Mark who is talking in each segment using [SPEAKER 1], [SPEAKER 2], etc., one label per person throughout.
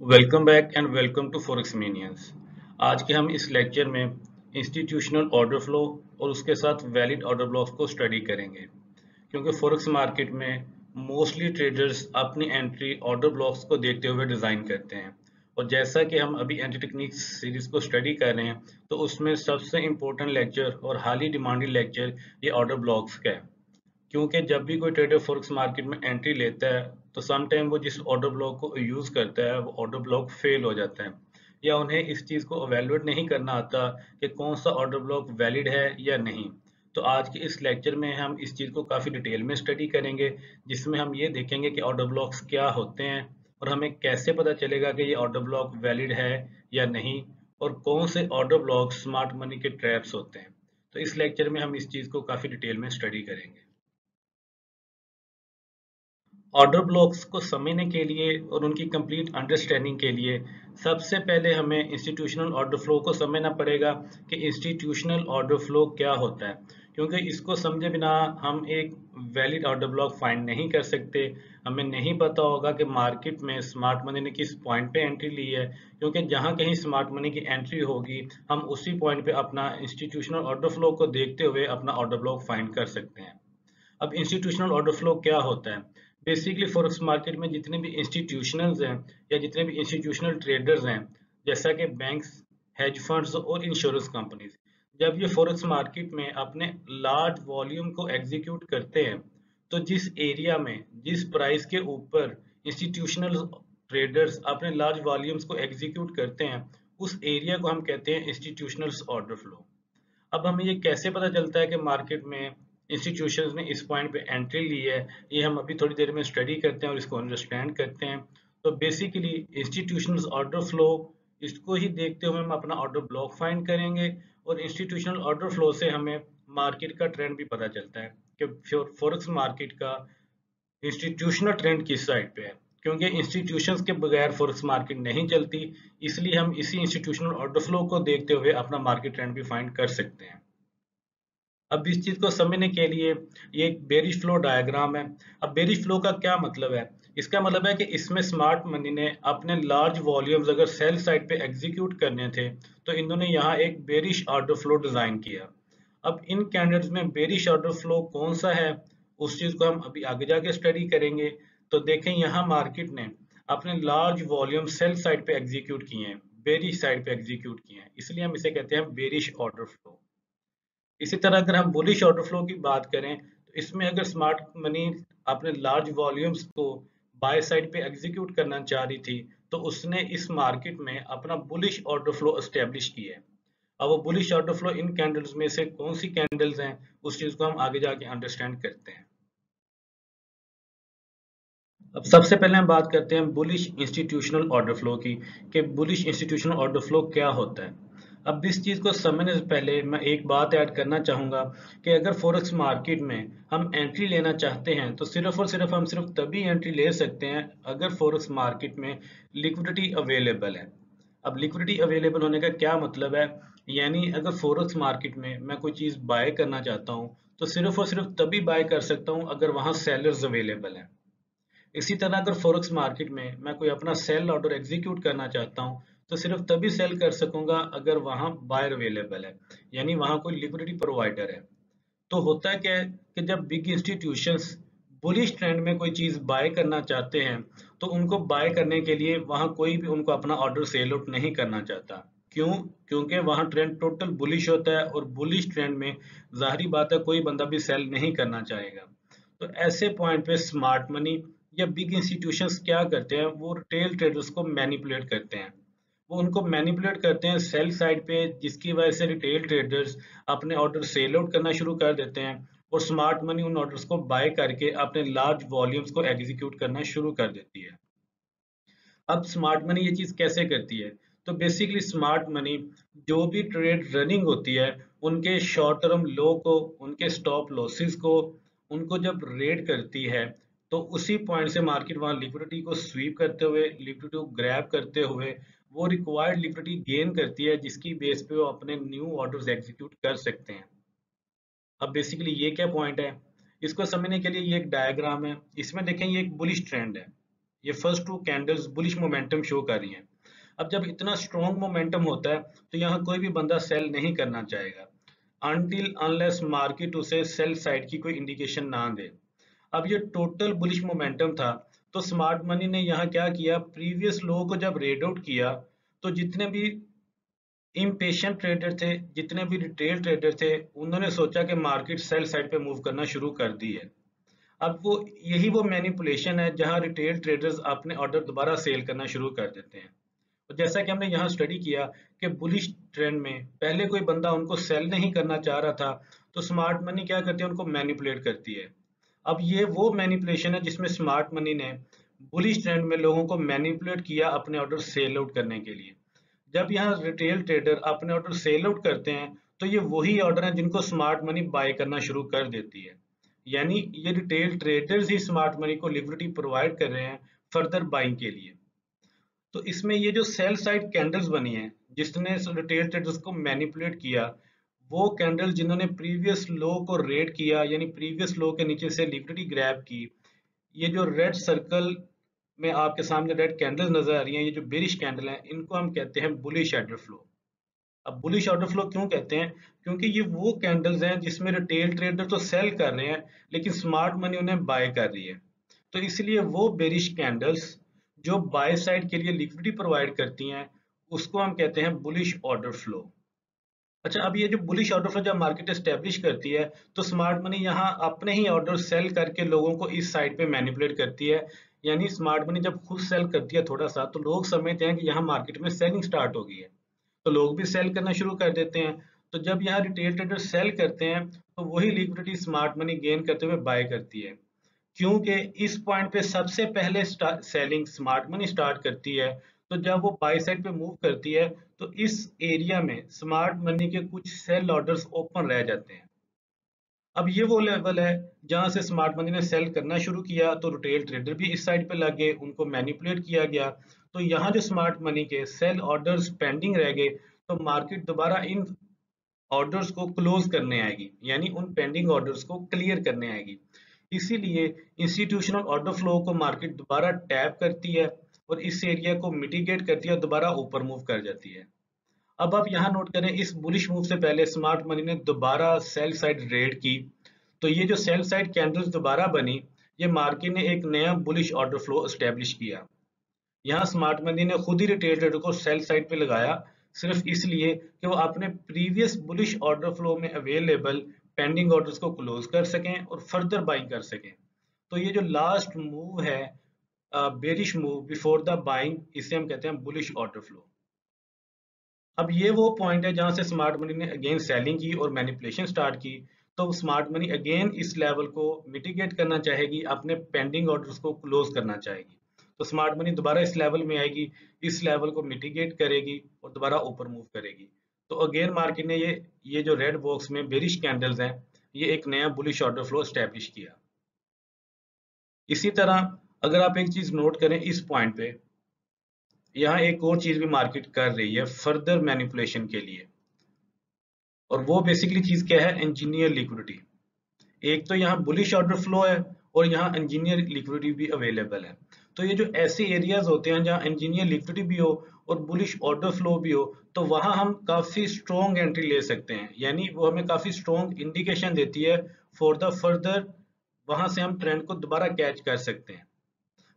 [SPEAKER 1] Welcome back and welcome to forex minions आज के हम इस लेक्चर में इंस्टीट्यूशनल ऑर्डर फ्लो और उसके साथ वैलिड ऑर्डर ब्लॉक्स को स्टडी करेंगे। क्योंकि फॉरेक्स मार्केट में मोस्टली ट्रेडर्स अपनी एंट्री ऑर्डर ब्लॉक्स को देखते हुए डिज़ाइन करते हैं। और जैसा कि हम अभी एंट्री टेक्निक्स सीरीज़ को स्टडी कर रहे हैं तो उसमें सबसे इम्पोर्टेंट लेक्चर और हाली डिमांडेड लेक्चर ये ऑर्डर ब्लॉक्स का है। क्योंकि जब भी कोई ट्रेडर फॉरेक्स मार्केट में एंट्री लेता है तो सम टाइम वो जिस ऑर्डर ब्लॉक को यूज़ करता है, वो ऑर्डर ब्लॉक फेल हो जाता है। या उन्हें इस चीज़ को अवेलुएट नहीं करना आता कि कौन सा ऑर्डर ब्लॉक वैलिड है या नहीं। तो आज के इस लेक्चर में हम इस चीज़ को काफ़ी डिटेल में स्टडी करेंगे, जिसमें हम ये देखेंगे कि ऑर्डर ब्लॉक्स क्या होते हैं और हमें कैसे पता चलेगा कि ये ऑर्डर ब्लॉक वैलिड है या नहीं और कौन से ऑर्डर ब्लॉक स्मार्ट मनी के ट्रैप्स होते हैं। तो इस लेक्चर में हम इस चीज़ को काफ़ी डिटेल में स्टडी करेंगे। ऑर्डर ब्लॉक्स को समझने के लिए और उनकी कंप्लीट अंडरस्टैंडिंग के लिए सबसे पहले हमें इंस्टीट्यूशनल ऑर्डर फ्लो को समझना पड़ेगा कि इंस्टीट्यूशनल ऑर्डर फ्लो क्या होता है। क्योंकि इसको समझे बिना हम एक वैलिड ऑर्डर ब्लॉक फाइंड नहीं कर सकते। हमें नहीं पता होगा कि मार्केट में स्मार्ट मनी ने किस पॉइंट पे एंट्री ली है। क्योंकि जहाँ कहीं स्मार्ट मनी की एंट्री होगी, हम उसी पॉइंट पे अपना इंस्टीट्यूशनल ऑर्डर फ्लो को देखते हुए अपना ऑर्डर ब्लॉक फाइंड कर सकते हैं। अब इंस्टीट्यूशनल ऑर्डर फ्लो क्या होता है? बेसिकली फॉरेक्स मार्केट में जितने भी इंस्टीट्यूशनल हैं या जितने भी इंस्टीट्यूशनल ट्रेडर्स हैं, जैसा कि बैंक्स हेज फंड्स और इंश्योरेंस कंपनीज़ जब ये फॉरेक्स मार्केट में अपने लार्ज वॉल्यूम को एग्जीक्यूट करते हैं तो जिस एरिया में, जिस प्राइस के ऊपर इंस्टीट्यूशनल ट्रेडर्स अपने लार्ज वॉल्यूम्स को एग्जीक्यूट करते हैं, उस एरिया को हम कहते हैं इंस्टीट्यूशनल ऑर्डर फ्लो अब हमें ये कैसे पता चलता है कि मार्केट में इंस्टीट्यूशंस ने इस पॉइंट पे एंट्री ली है। ये हम अभी थोड़ी देर में स्टडी करते हैं और इसको अंडरस्टैंड करते हैं। तो बेसिकली इंस्टीट्यूशनल ऑर्डर फ्लो इसको ही देखते हुए हम अपना ऑर्डर ब्लॉक फाइंड करेंगे और इंस्टीट्यूशनल ऑर्डर फ्लो से हमें मार्केट का ट्रेंड भी पता चलता है कि फॉरेक्स मार्केट का इंस्टीट्यूशनल ट्रेंड किस साइड पे है। क्योंकि इंस्टीट्यूशंस के बगैर फॉरेक्स मार्केट नहीं चलती, इसलिए हम इसी इंस्टीट्यूशनल ऑर्डर फ्लो को देखते हुए अपना मार्केट ट्रेंड भी फाइंड कर सकते हैं। अब इस चीज़ को समझने के लिए ये एक बेरिश फ्लो डायग्राम है। अब बेरिश फ्लो का क्या मतलब है? इसका मतलब है कि इसमें स्मार्ट मनी ने अपने लार्ज वॉल्यूम्स अगर सेल साइड पे एग्जीक्यूट करने थे तो इन्होंने यहाँ एक बेरिश ऑर्डर फ्लो डिज़ाइन किया। अब इन कैंडिडेट्स में बेरिश ऑर्डर फ्लो कौन सा है, उस चीज़ को हम अभी आगे जाके स्टडी करेंगे। तो देखें यहाँ मार्केट ने अपने लार्ज वॉल्यूम सेल साइड पे एग्जीक्यूट किए हैं बेरिश साइड पे एग्जीक्यूट किए हैं। इसलिए हम इसे कहते हैं बेरिश ऑर्डर फ्लो इसी तरह अगर हम बुलिश ऑर्डर फ्लो की बात करें तो इसमें अगर स्मार्ट मनी अपने लार्ज वॉल्यूम्स को बाय साइड पे एग्जीक्यूट करना चाह रही थी तो उसने इस मार्केट में अपना बुलिश ऑर्डर फ्लो एस्टेब्लिश किया है। अब वो बुलिश ऑर्डर फ्लो इन कैंडल्स में से कौन सी कैंडल्स हैं, उस चीज़ को हम आगे जाके अंडरस्टैंड करते हैं। अब सबसे पहले हम बात करते हैं बुलिश इंस्टीट्यूशनल ऑर्डर फ्लो की, कि बुलिश इंस्टीट्यूशनल ऑर्डर फ्लो क्या होता है। अब इस चीज़ को समझने से पहले मैं एक बात ऐड करना चाहूँगा कि अगर फॉरेक्स मार्केट में हम एंट्री लेना चाहते हैं तो सिर्फ़ और सिर्फ़ हम सिर्फ़ तभी एंट्री ले सकते हैं अगर फॉरेक्स मार्केट में लिक्विडिटी अवेलेबल है। अब लिक्विडिटी अवेलेबल होने का क्या मतलब है? यानी अगर फॉरेक्स मार्केट में मैं कोई चीज़ बाय करना चाहता हूँ तो सिर्फ़ और सिर्फ़ तभी बाय कर सकता हूँ अगर वहाँ सेलर्स अवेलेबल हैं। इसी तरह अगर फॉरेक्स मार्केट में मैं कोई अपना सेल ऑर्डर एग्जीक्यूट करना चाहता हूँ तो सिर्फ़ तभी सेल कर सकूँगा अगर वहाँ बायर अवेलेबल है। यानी वहाँ कोई लिक्विडिटी प्रोवाइडर है। तो होता क्या है कि जब बिग इंस्टीट्यूशंस बुलिश ट्रेंड में कोई चीज़ बाय करना चाहते हैं तो उनको बाय करने के लिए वहाँ कोई भी उनको अपना ऑर्डर सेल आउट नहीं करना चाहता। क्यों? क्योंकि वहाँ ट्रेंड टोटल बुलिश होता है और बुलिश ट्रेंड में जाहरी बात है कोई बंदा भी सेल नहीं करना चाहेगा। तो ऐसे पॉइंट पे स्मार्ट मनी या बिग इंस्टीट्यूशंस क्या करते हैं? वो रिटेल ट्रेडर्स को मैनिपुलेट करते हैं। वो उनको मैनिपुलेट करते हैं सेल साइड पे, जिसकी वजह से रिटेल ट्रेडर्स अपने ऑर्डर सेल आउट करना शुरू कर देते हैं और स्मार्ट मनी उन ऑर्डर्स को बाय करके अपने लार्ज वॉल्यूम्स को एग्जीक्यूट करना शुरू कर देती है। अब स्मार्ट मनी ये चीज़ कैसे करती है? तो बेसिकली स्मार्ट मनी जो भी ट्रेड रनिंग होती है, उनके शॉर्ट टर्म लो को, उनके स्टॉप लॉसेस को, उनको जब रेड करती है तो उसी पॉइंट से मार्केट वहाँ लिक्विडिटी को स्वीप करते हुए लिक्विडिटी को ग्रैब करते हुए वो रिक्वायर्ड लिक्विडिटी गेन करती है, जिसकी बेस पे वो अपने न्यू ऑर्डर्स एग्जीक्यूट कर सकते हैं। अब बेसिकली ये क्या पॉइंट है? इसको समझने के लिए ये एक डायग्राम है। इसमें देखें, ये एक बुलिश ट्रेंड है। ये first two candles bullish momentum show कर रही हैं। अब जब इतना स्ट्रॉन्ग मोमेंटम होता है तो यहाँ कोई भी बंदा सेल नहीं करना चाहेगा। अनटिल अनलेस मार्केट उसे सेल साइड की कोई इंडिकेशन ना दे। अब ये टोटल बुलिश मोमेंटम था तो स्मार्ट मनी ने यहाँ क्या किया? प्रीवियस लो को जब रेड आउट किया तो जितने भी इम्पेशेंट ट्रेडर थे, जितने भी रिटेल ट्रेडर थे, उन्होंने सोचा कि मार्केट सेल साइड पे मूव करना शुरू कर दी है। अब वो, यही वो मैनिपुलेशन है जहाँ रिटेल ट्रेडर्स अपने ऑर्डर दोबारा सेल करना शुरू कर देते हैं। तो जैसा कि हमने यहाँ स्टडी किया कि बुलिश ट्रेंड में पहले कोई बंदा उनको सेल नहीं करना चाह रहा था तो स्मार्ट मनी क्या करती है? उनको मैनिपुलेट करती है। अब ये वो मैनिपुलेशन है जिसमें स्मार्ट मनी ने बुलिश ट्रेंड में लोगों को मैनिपुलेट किया अपने ऑर्डर सेल आउट करने के लिए। जब यहाँ रिटेल ट्रेडर अपने ऑर्डर सेल आउट करते हैं तो ये वही ऑर्डर हैं जिनको स्मार्ट मनी बाय करना शुरू कर देती है। यानी ये रिटेल ट्रेडर्स ही स्मार्ट मनी को लिक्विडिटी प्रोवाइड कर रहे हैं फर्दर बाइंग के लिए। तो इसमें ये जो सेल साइड कैंडल्स बनी है, जिसने रिटेल ट्रेडर्स को मैनिपुलेट किया वो कैंडल जिन्होंने प्रीवियस लो को रेड किया, यानी प्रीवियस लो के नीचे से लिक्विडिटी ग्रैब की, ये जो रेड सर्कल में आपके सामने रेड कैंडल्स नज़र आ रही हैं, ये जो बेरिश कैंडल हैं, इनको हम कहते हैं बुलिश ऑर्डर फ्लो अब बुलिश ऑर्डर फ्लो क्यों कहते हैं? क्योंकि ये वो कैंडल्स हैं जिसमें रिटेल ट्रेडर तो सेल कर रहे हैं, लेकिन स्मार्ट मनी उन्हें बाय कर रही है। तो इसलिए वो बेरिश कैंडल्स जो बाय साइड के लिए लिक्विडिटी प्रोवाइड करती हैं, उसको हम कहते हैं बुलिश ऑर्डर फ्लो अच्छा अब ये जो बुलिश ऑर्डर फ्लो जब मार्केट एस्टेब्लिश करती है तो स्मार्ट मनी यहाँ अपने ही ऑर्डर सेल करके लोगों को इस साइड पे मैनिपुलेट करती है। यानी स्मार्ट मनी जब खुद सेल करती है थोड़ा सा तो लोग समझते हैं कि यहाँ मार्केट में सेलिंग स्टार्ट हो गई है। तो लोग भी सेल करना शुरू कर देते हैं। तो जब यहाँ रिटेल ट्रेडर सेल करते हैं तो वही लिक्विडिटी स्मार्ट मनी गेन करते हुए बाय करती है। क्योंकि इस पॉइंट पे सबसे पहले सेलिंग स्मार्ट मनी स्टार्ट करती है। तो जब वो बाई साइड पे मूव करती है तो इस एरिया में स्मार्ट मनी के कुछ सेल ऑर्डर्स ओपन रह जाते हैं। अब ये वो लेवल है जहाँ से स्मार्ट मनी ने सेल करना शुरू किया तो रिटेल ट्रेडर भी इस साइड पे लगे, उनको मैनिपुलेट किया गया। तो यहाँ जो स्मार्ट मनी के सेल ऑर्डर्स पेंडिंग रह गए तो मार्केट दोबारा इन ऑर्डर्स को क्लोज करने आएगी, यानी उन पेंडिंग ऑर्डर्स को क्लियर करने आएगी। इसीलिए इंस्टीट्यूशनल ऑर्डर फ्लो को मार्केट दोबारा टैप करती है। और इस एरिया को मिटिगेट करती है और दोबारा ऊपर मूव कर जाती है। अब आप यहाँ नोट करें, इस बुलिश मूव से पहले स्मार्ट मनी ने दोबारा सेल साइड रेड की। तो ये जो सेल साइड कैंडल्स दोबारा बनी, ये मार्केट ने एक नया बुलिश ऑर्डर फ्लो स्टेब्लिश किया। यहाँ स्मार्ट मनी ने खुद ही रिटेल ट्रेडर को सेल साइड पे लगाया, सिर्फ़ इसलिए कि वो अपने प्रीवियस बुलिश ऑर्डर फ्लो में अवेलेबल पेंडिंग ऑर्डर्स को क्लोज कर सकें और फर्दर बाइंग कर सकें। तो ये जो लास्ट मूव है bearish move before the buying इसे हम कहते हैं बुलिश ऑर्डर फ्लो अब ये वो पॉइंट है जहाँ से स्मार्ट मनी ने अगेन सेलिंग की और मैनिपुलेशन स्टार्ट की. तो स्मार्ट मनी अगेन इस लेवल को मिटिगेट करना चाहेगी, अपने पेंडिंग ऑर्डर्स को क्लोज करना चाहेगी. तो स्मार्ट मनी दोबारा इस लेवल में आएगी, इस लेवल को मिटिगेट करेगी और दोबारा ऊपर मूव करेगी. तो अगेन मार्केट ने ये ये जो रेड बॉक्स में बेरिश कैंडल्स हैं, ये एक नया बुलिश ऑर्डर फ्लो स्टैब्लिश किया. इसी तरह अगर आप एक चीज़ नोट करें इस पॉइंट पे, यहाँ एक और चीज़ भी मार्केट कर रही है फर्दर मैनिपुलेशन के लिए। और वो बेसिकली चीज़ क्या है? इंजीनियर लिक्विडिटी एक तो यहाँ बुलिश ऑर्डर फ्लो है और यहाँ इंजीनियर लिक्विडिटी भी अवेलेबल है। तो ये जो ऐसे एरियाज़ होते हैं जहाँ इंजीनियर लिक्विडिटी भी हो और बुलिश ऑर्डर फ्लो भी हो तो वहाँ हम काफ़ी स्ट्रॉन्ग एंट्री ले सकते हैं। यानी वो हमें काफ़ी स्ट्रॉन्ग इंडिकेशन देती है फॉर द फर्दर वहाँ से हम ट्रेंड को दोबारा कैच कर सकते हैं।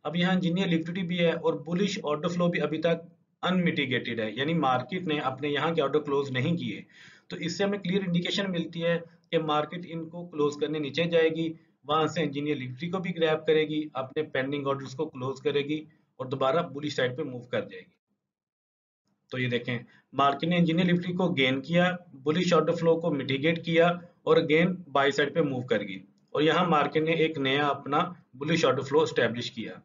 [SPEAKER 1] अब यहाँ इंजीनियर लिक्विडिटी भी है और बुलिश ऑर्डर फ्लो भी अभी तक अनमिटिगेटेड है, यानी मार्केट ने अपने यहाँ के ऑर्डर क्लोज नहीं किए। तो इससे हमें क्लियर इंडिकेशन मिलती है कि मार्केट इनको क्लोज करने नीचे जाएगी, वहाँ से इंजीनियर लिक्विडिटी को भी ग्रैप करेगी, अपने पेंडिंग ऑर्डर्स को क्लोज करेगी और दोबारा बुलिश साइड पे मूव कर जाएगी। तो ये देखें मार्केट ने इंजीनियर लिफ्टी को गेन किया बुलिश ऑर्डर फ्लो को मिटिगेट किया और अगेन बाई साइड पे मूव कर गई। और यहाँ मार्केट ने एक नया अपना बुलिश ऑर्डर फ्लो स्टेब्लिश किया।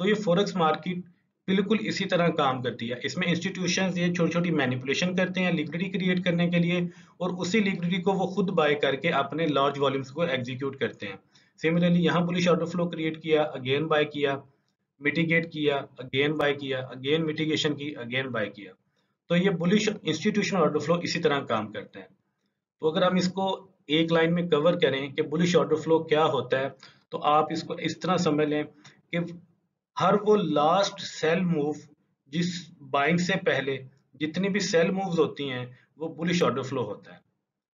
[SPEAKER 1] तो ये फॉरेक्स मार्केट बिल्कुल इसी तरह काम करती है। इसमें इंस्टीट्यूशन ये छोटी छोटी मैनिपुलेशन करते हैं लिक्विडिटी क्रिएट करने के लिए और उसी लिक्विडिटी को वो खुद बाय करके अपने लार्ज वॉल्यूम्स को एग्जीक्यूट करते हैं। सिमिलरली यहाँ बुलिश ऑर्डर फ्लो क्रिएट किया अगेन बाय किया मिटिगेट किया अगेन बाय किया अगेन मिटिगेशन की अगेन बाय किया। तो ये बुलिश इंस्टीट्यूशन ऑर्डर फ्लो इसी तरह काम करते हैं। तो अगर हम इसको एक लाइन में कवर करें कि बुलिश ऑर्डर फ्लो क्या होता है तो आप इसको इस तरह समझ लें कि हर वो लास्ट सेल मूव जिस बाइंग से पहले जितनी भी सेल मूव्स होती हैं, वो बुलिश ऑर्डर फ्लो होता है।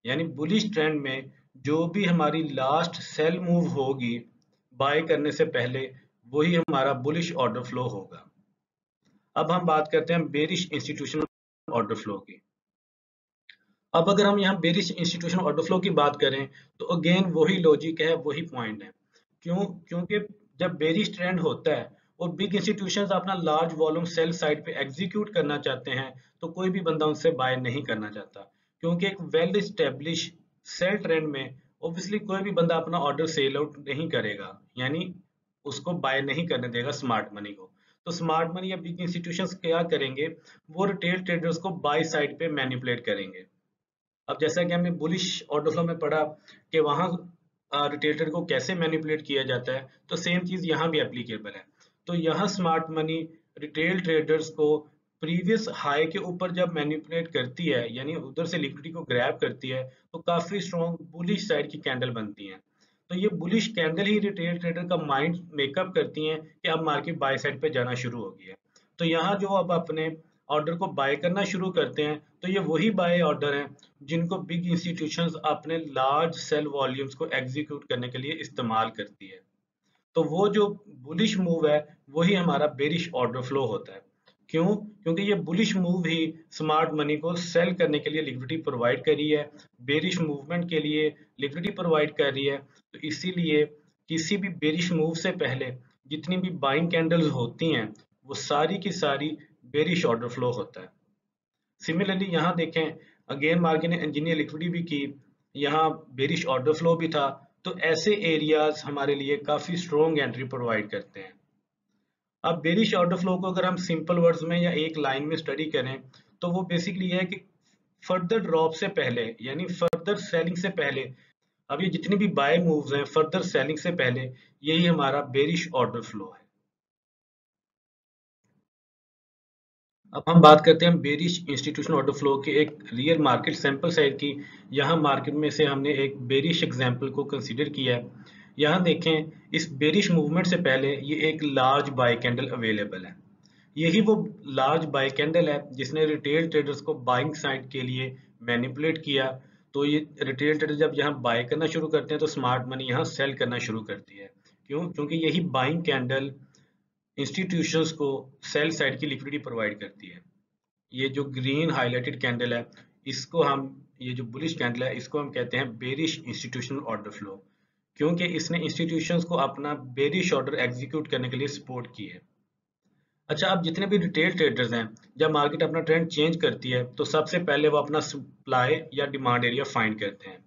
[SPEAKER 1] यानी बुलिश ट्रेंड में जो भी हमारी लास्ट सेल मूव होगी बाय करने से पहले, वही हमारा बुलिश ऑर्डर फ्लो होगा। अब हम बात करते हैं बेरिश इंस्टीट्यूशनल ऑर्डर फ्लो की। अब अगर हम यहाँ बेरिश इंस्टीट्यूशनल ऑर्डर फ्लो की बात करें तो अगेन वही लॉजिक है, वही पॉइंट है। क्यों? क्योंकि जब बेरिश ट्रेंड होता है और बिग इंस्टीट्यूशंस अपना लार्ज वॉल्यूम सेल साइड पे एग्जीक्यूट करना चाहते हैं तो कोई भी बंदा उनसे बाय नहीं करना चाहता। क्योंकि एक वेल स्टेब्लिश सेल ट्रेंड में ऑब्वियसली कोई भी बंदा अपना ऑर्डर सेल आउट नहीं करेगा, यानी उसको बाय नहीं करने देगा स्मार्ट मनी को। तो स्मार्ट मनी या बिग इंस्टीट्यूशंस क्या करेंगे? वो रिटेल ट्रेडर्स को बाय साइड पे मैनिपुलेट करेंगे। अब जैसा कि हमने बुलिश ऑर्डर फ्लो में पढ़ा कि वहाँ रिटेल ट्रेडर को कैसे मैनिपुलेट किया जाता है तो सेम चीज़ यहाँ भी एप्लीकेबल है। तो यहाँ स्मार्ट मनी रिटेल ट्रेडर्स को प्रीवियस हाई के ऊपर जब मैनिपुलेट करती है, यानी उधर से लिक्विडिटी को ग्रैब करती है तो काफ़ी स्ट्रॉन्ग बुलिश साइड की कैंडल बनती है। तो ये बुलिश कैंडल ही रिटेल ट्रेडर का माइंड मेकअप करती हैं कि अब मार्केट बाय साइड पे जाना शुरू हो गया है। तो यहाँ जो अब अपने ऑर्डर को बाय करना शुरू करते हैं तो ये वही बाय ऑर्डर हैं जिनको बिग इंस्टीट्यूशंस अपने लार्ज सेल वॉल्यूम्स को एग्जीक्यूट करने के लिए इस्तेमाल करती है। तो वो जो बुलिश मूव है, वही हमारा बेरिश ऑर्डर फ्लो होता है। क्यों? क्योंकि ये बुलिश मूव ही स्मार्ट मनी को सेल करने के लिए लिक्विडिटी प्रोवाइड कर रही है। बेरिश मूवमेंट के लिए लिक्विडिटी प्रोवाइड कर रही है। तो इसीलिए किसी भी बेरिश मूव से पहले जितनी भी बाइंग कैंडल्स होती हैं, वो सारी की सारी बेरिश ऑर्डर फ्लो होता है। सिमिलरली यहाँ देखें अगेन मार्केट ने इंजीनियर लिक्विडिटी भी की। यहाँ बेरिश ऑर्डर फ्लो भी था। तो ऐसे एरियाज़ हमारे लिए काफ़ी स्ट्रॉन्ग एंट्री प्रोवाइड करते हैं। अब बेरिश ऑर्डर फ्लो को अगर हम सिंपल वर्ड्स में या एक लाइन में स्टडी करें तो वो बेसिकली है कि फर्दर ड्रॉप से पहले, यानी फर्दर सेलिंग से पहले, अब ये जितनी भी बाय मूव्स हैं फर्दर सेलिंग से पहले, यही हमारा बेरिश ऑर्डर फ्लो है। अब हम बात करते हैं बेरिश इंस्टीट्यूशन ऑर्डर फ्लो के एक रियल मार्केट सैंपल साइड की। यहाँ मार्केट में से हमने एक बेरिश एग्जांपल को कंसीडर किया है। यहाँ देखें, इस बेरिश मूवमेंट से पहले ये एक लार्ज बाय कैंडल अवेलेबल है। यही वो लार्ज बाय कैंडल है जिसने रिटेल ट्रेडर्स को बाइंग साइड के लिए मैनिपुलेट किया। तो ये रिटेल ट्रेडर जब यहाँ बाय करना शुरू करते हैं तो स्मार्ट मनी यहाँ सेल करना शुरू करती है। क्यों? क्योंकि यही बाइंग कैंडल इंस्टीट्यूशंस को सेल साइड की लिक्विडिटी प्रोवाइड करती है। ये जो ग्रीन हाईलाइटेड कैंडल है, इसको हम, ये जो बुलिश कैंडल है, इसको हम कहते हैं बेरिश इंस्टीट्यूशनल ऑर्डर फ्लो क्योंकि इसने इंस्टीट्यूशंस को अपना बेरिश ऑर्डर एग्जीक्यूट करने के लिए सपोर्ट की है। अच्छा अब जितने भी रिटेल ट्रेडर्स हैं, जब मार्केट अपना ट्रेंड चेंज करती है तो सबसे पहले वो अपना सप्लाई या डिमांड एरिया फाइंड करते हैं।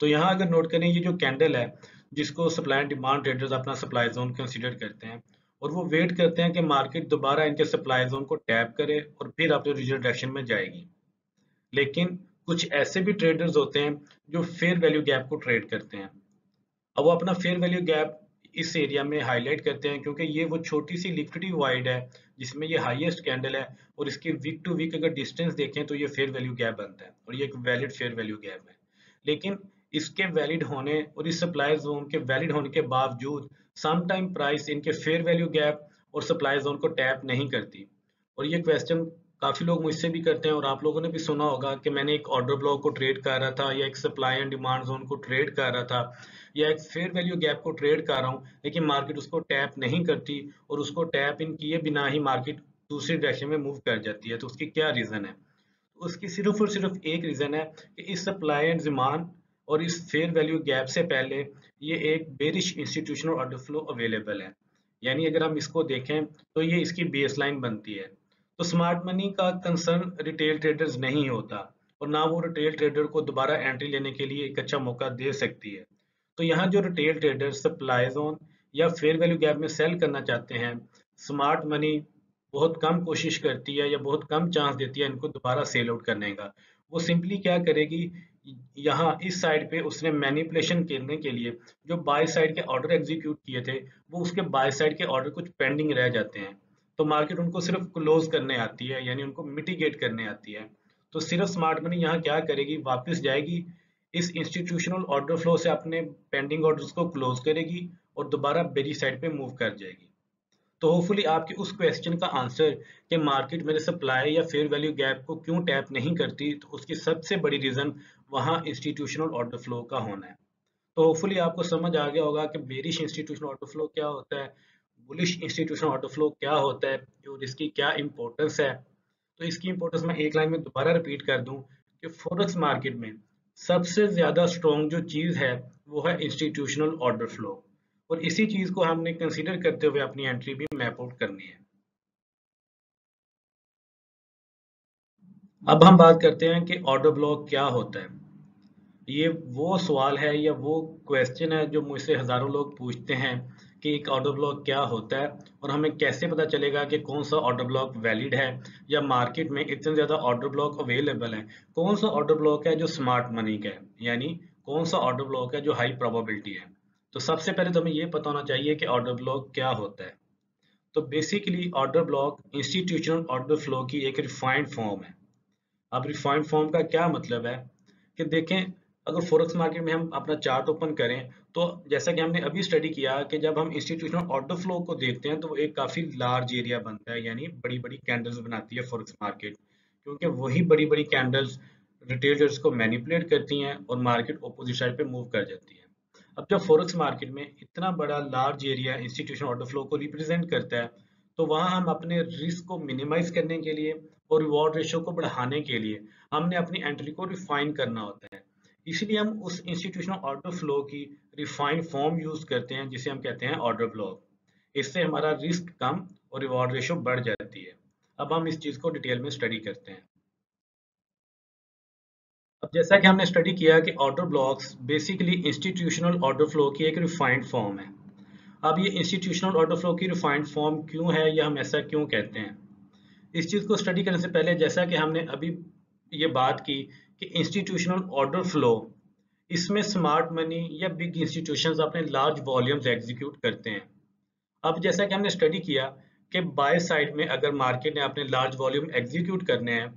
[SPEAKER 1] तो यहाँ अगर नोट करें, ये जो कैंडल है, जिसको सप्लाई एंड डिमांड ट्रेडर्स अपना सप्लाई जोन कंसिडर करते हैं और वो वेट करते हैं कि मार्केट दोबारा इनके सप्लाई जोन को टैप करे और फिर अपने रिज़ल्ट डायरेक्शन में जाएगी। लेकिन कुछ ऐसे भी ट्रेडर्स होते हैं जो फेयर वैल्यू गैप को ट्रेड करते हैं। अब वो अपना फेयर वैल्यू गैप इस एरिया में हाईलाइट करते हैं क्योंकि ये वो छोटी सी लिक्विडिटी वाइड है, जिसमें ये हाईएस्ट कैंडल है और इसके वीक टू वीक अगर डिस्टेंस देखें तो ये फेयर वैल्यू गैप बनता है और ये एक वैलिड फेयर वैल्यू गैप है। लेकिन इसके वैलिड होने और इस सप्लाई जोन के वैलिड होने के बावजूद सम टाइम प्राइस इनके फेयर वैल्यू गैप और सप्लाई जोन को टैप नहीं करती। और ये क्वेश्चन काफ़ी लोग मुझसे भी करते हैं और आप लोगों ने भी सुना होगा कि मैंने एक ऑर्डर ब्लॉक को ट्रेड कर रहा था या एक सप्लाई एंड डिमांड जोन को ट्रेड कर रहा था या एक फेयर वैल्यू गैप को ट्रेड कर रहा हूँ, लेकिन मार्केट उसको टैप नहीं करती और उसको टैप इन किए बिना ही मार्केट दूसरी डायरेक्शन में मूव कर जाती है। तो उसकी क्या रीजन है? उसकी सिर्फ़ और सिर्फ़ एक रीजन है कि इस सप्लाई एंड डिमांड और इस फेयर वैल्यू गैप से पहले ये एक bearish institutional order flow available है। यानी अगर हम इसको देखें तो ये इसकी बेसलाइन बनती है। तो स्मार्ट मनी का कंसर्न रिटेल ट्रेडर्स नहीं होता और ना वो रिटेल ट्रेडर को दोबारा एंट्री लेने के लिए एक अच्छा मौका दे सकती है। तो यहाँ जो रिटेल ट्रेडर सप्लाई जोन या फेयर वैल्यू गैप में सेल करना चाहते हैं स्मार्ट मनी बहुत कम कोशिश करती है या बहुत कम चांस देती है इनको दोबारा सेल आउट करने का। वो सिंपली क्या करेगी यहाँ इस साइड पे उसने मैनिपुलेशन करने के लिए जो बाय साइड के ऑर्डर एग्जीक्यूट किए थे, वो उसके बाय साइड के ऑर्डर कुछ पेंडिंग रह जाते हैं। तो मार्केट उनको सिर्फ़ क्लोज करने आती है, यानी उनको मिटिगेट करने आती है। तो सिर्फ़ स्मार्ट मनी यहाँ क्या करेगी? वापस जाएगी, इस इंस्टीट्यूशनल ऑर्डर फ्लो से अपने पेंडिंग ऑर्डर्स को क्लोज करेगी और दोबारा बेरी साइड पे मूव कर जाएगी। तो होपफुली आपके उस क्वेश्चन का आंसर कि मार्केट मेरे सप्लाई या फेयर वैल्यू गैप को क्यों टैप नहीं करती तो उसकी सबसे बड़ी रीजन वहाँ इंस्टीट्यूशनल ऑर्डर फ्लो का होना है। तो होपफुली आपको समझ आ गया होगा कि बेरिश इंस्टीट्यूशनल ऑर्डर फ्लो क्या होता है बुलिश इंस्टीट्यूशनल ऑर्डर फ्लो क्या होता है और इसकी क्या इंपॉर्टेंस है। तो इसकी इंपॉर्टेंस मैं एक लाइन में दोबारा रिपीट कर दूँ कि फॉरेक्स मार्केट में सबसे ज़्यादा स्ट्रॉन्ग जो चीज़ है, वो है इंस्टीट्यूशनल ऑर्डर फ्लो और इसी चीज़ को हमने कंसीडर करते हुए अपनी एंट्री भी मैप आउट करनी है। अब हम बात करते हैं कि ऑर्डर ब्लॉक क्या होता है। ये वो सवाल है या वो क्वेश्चन है जो मुझसे हज़ारों लोग पूछते हैं कि एक ऑर्डर ब्लॉक क्या होता है और हमें कैसे पता चलेगा कि कौन सा ऑर्डर ब्लॉक वैलिड है या मार्केट में इतने ज़्यादा ऑर्डर ब्लॉक अवेलेबल है? कौन सा ऑर्डर ब्लॉक है जो स्मार्ट मनी का है? यानी कौन सा ऑर्डर ब्लॉक है जो हाई प्रोबेबिलिटी है? तो सबसे पहले तो हमें ये पता होना चाहिए कि ऑर्डर ब्लॉक क्या होता है। तो basically order block institutional order flow की एक रिफाइंड फॉर्म है। अब रिफाइंड फॉर्म का क्या मतलब है? कि देखें अगर फॉरेक्स मार्केट में हम अपना चार्ट ओपन करें तो जैसा कि हमने अभी स्टडी किया कि जब हम इंस्टीट्यूशनल ऑटो फ्लो को देखते हैं तो वो एक काफ़ी लार्ज एरिया बनता है, यानी बड़ी बड़ी कैंडल्स बनाती है फॉरेक्स मार्केट क्योंकि वही बड़ी बड़ी कैंडल्स रिटेलर्स को मैनिपुलेट करती हैं और मार्केट अपोजिट साइड पे मूव कर जाती है। अब जब फॉरेक्स मार्केट में इतना बड़ा large area institution auto flow को रिप्रेजेंट करता है तो वहाँ हम अपने रिस्क को मिनिमाइज करने के लिए और रिवॉर्ड रेशियो को बढ़ाने के लिए हमने अपनी एंट्री को रिफाइन करना होता है। इसलिए हम उस इंस्टीट्यूशनल ऑर्डर फ्लो की रिफाइंड फॉर्म यूज़ करते हैं, जिसे हम कहते हैं ऑर्डर ब्लॉक इससे हमारा रिस्क कम और रिवॉर्ड रेशो बढ़ जाती है। अब हम इस चीज़ को डिटेल में स्टडी करते हैं। अब जैसा कि हमने स्टडी किया कि order blocks basically institutional order flow की एक रिफाइंड फॉर्म है। अब ये इंस्टीट्यूशनल ऑर्डर फ्लो की रिफाइंड फॉर्म क्यों है, या हम ऐसा क्यों कहते हैं? इस चीज़ को स्टडी करने से पहले, जैसा कि हमने अभी ये बात की कि इंस्टीट्यूशनल ऑर्डर फ्लो इसमें स्मार्ट मनी या बिग इंस्टीट्यूशंस अपने लार्ज वॉल्यूम्स एग्जीक्यूट करते हैं। अब जैसा कि हमने स्टडी किया कि बाय साइड में अगर मार्केट ने अपने लार्ज वॉल्यूम एग्जीक्यूट करने हैं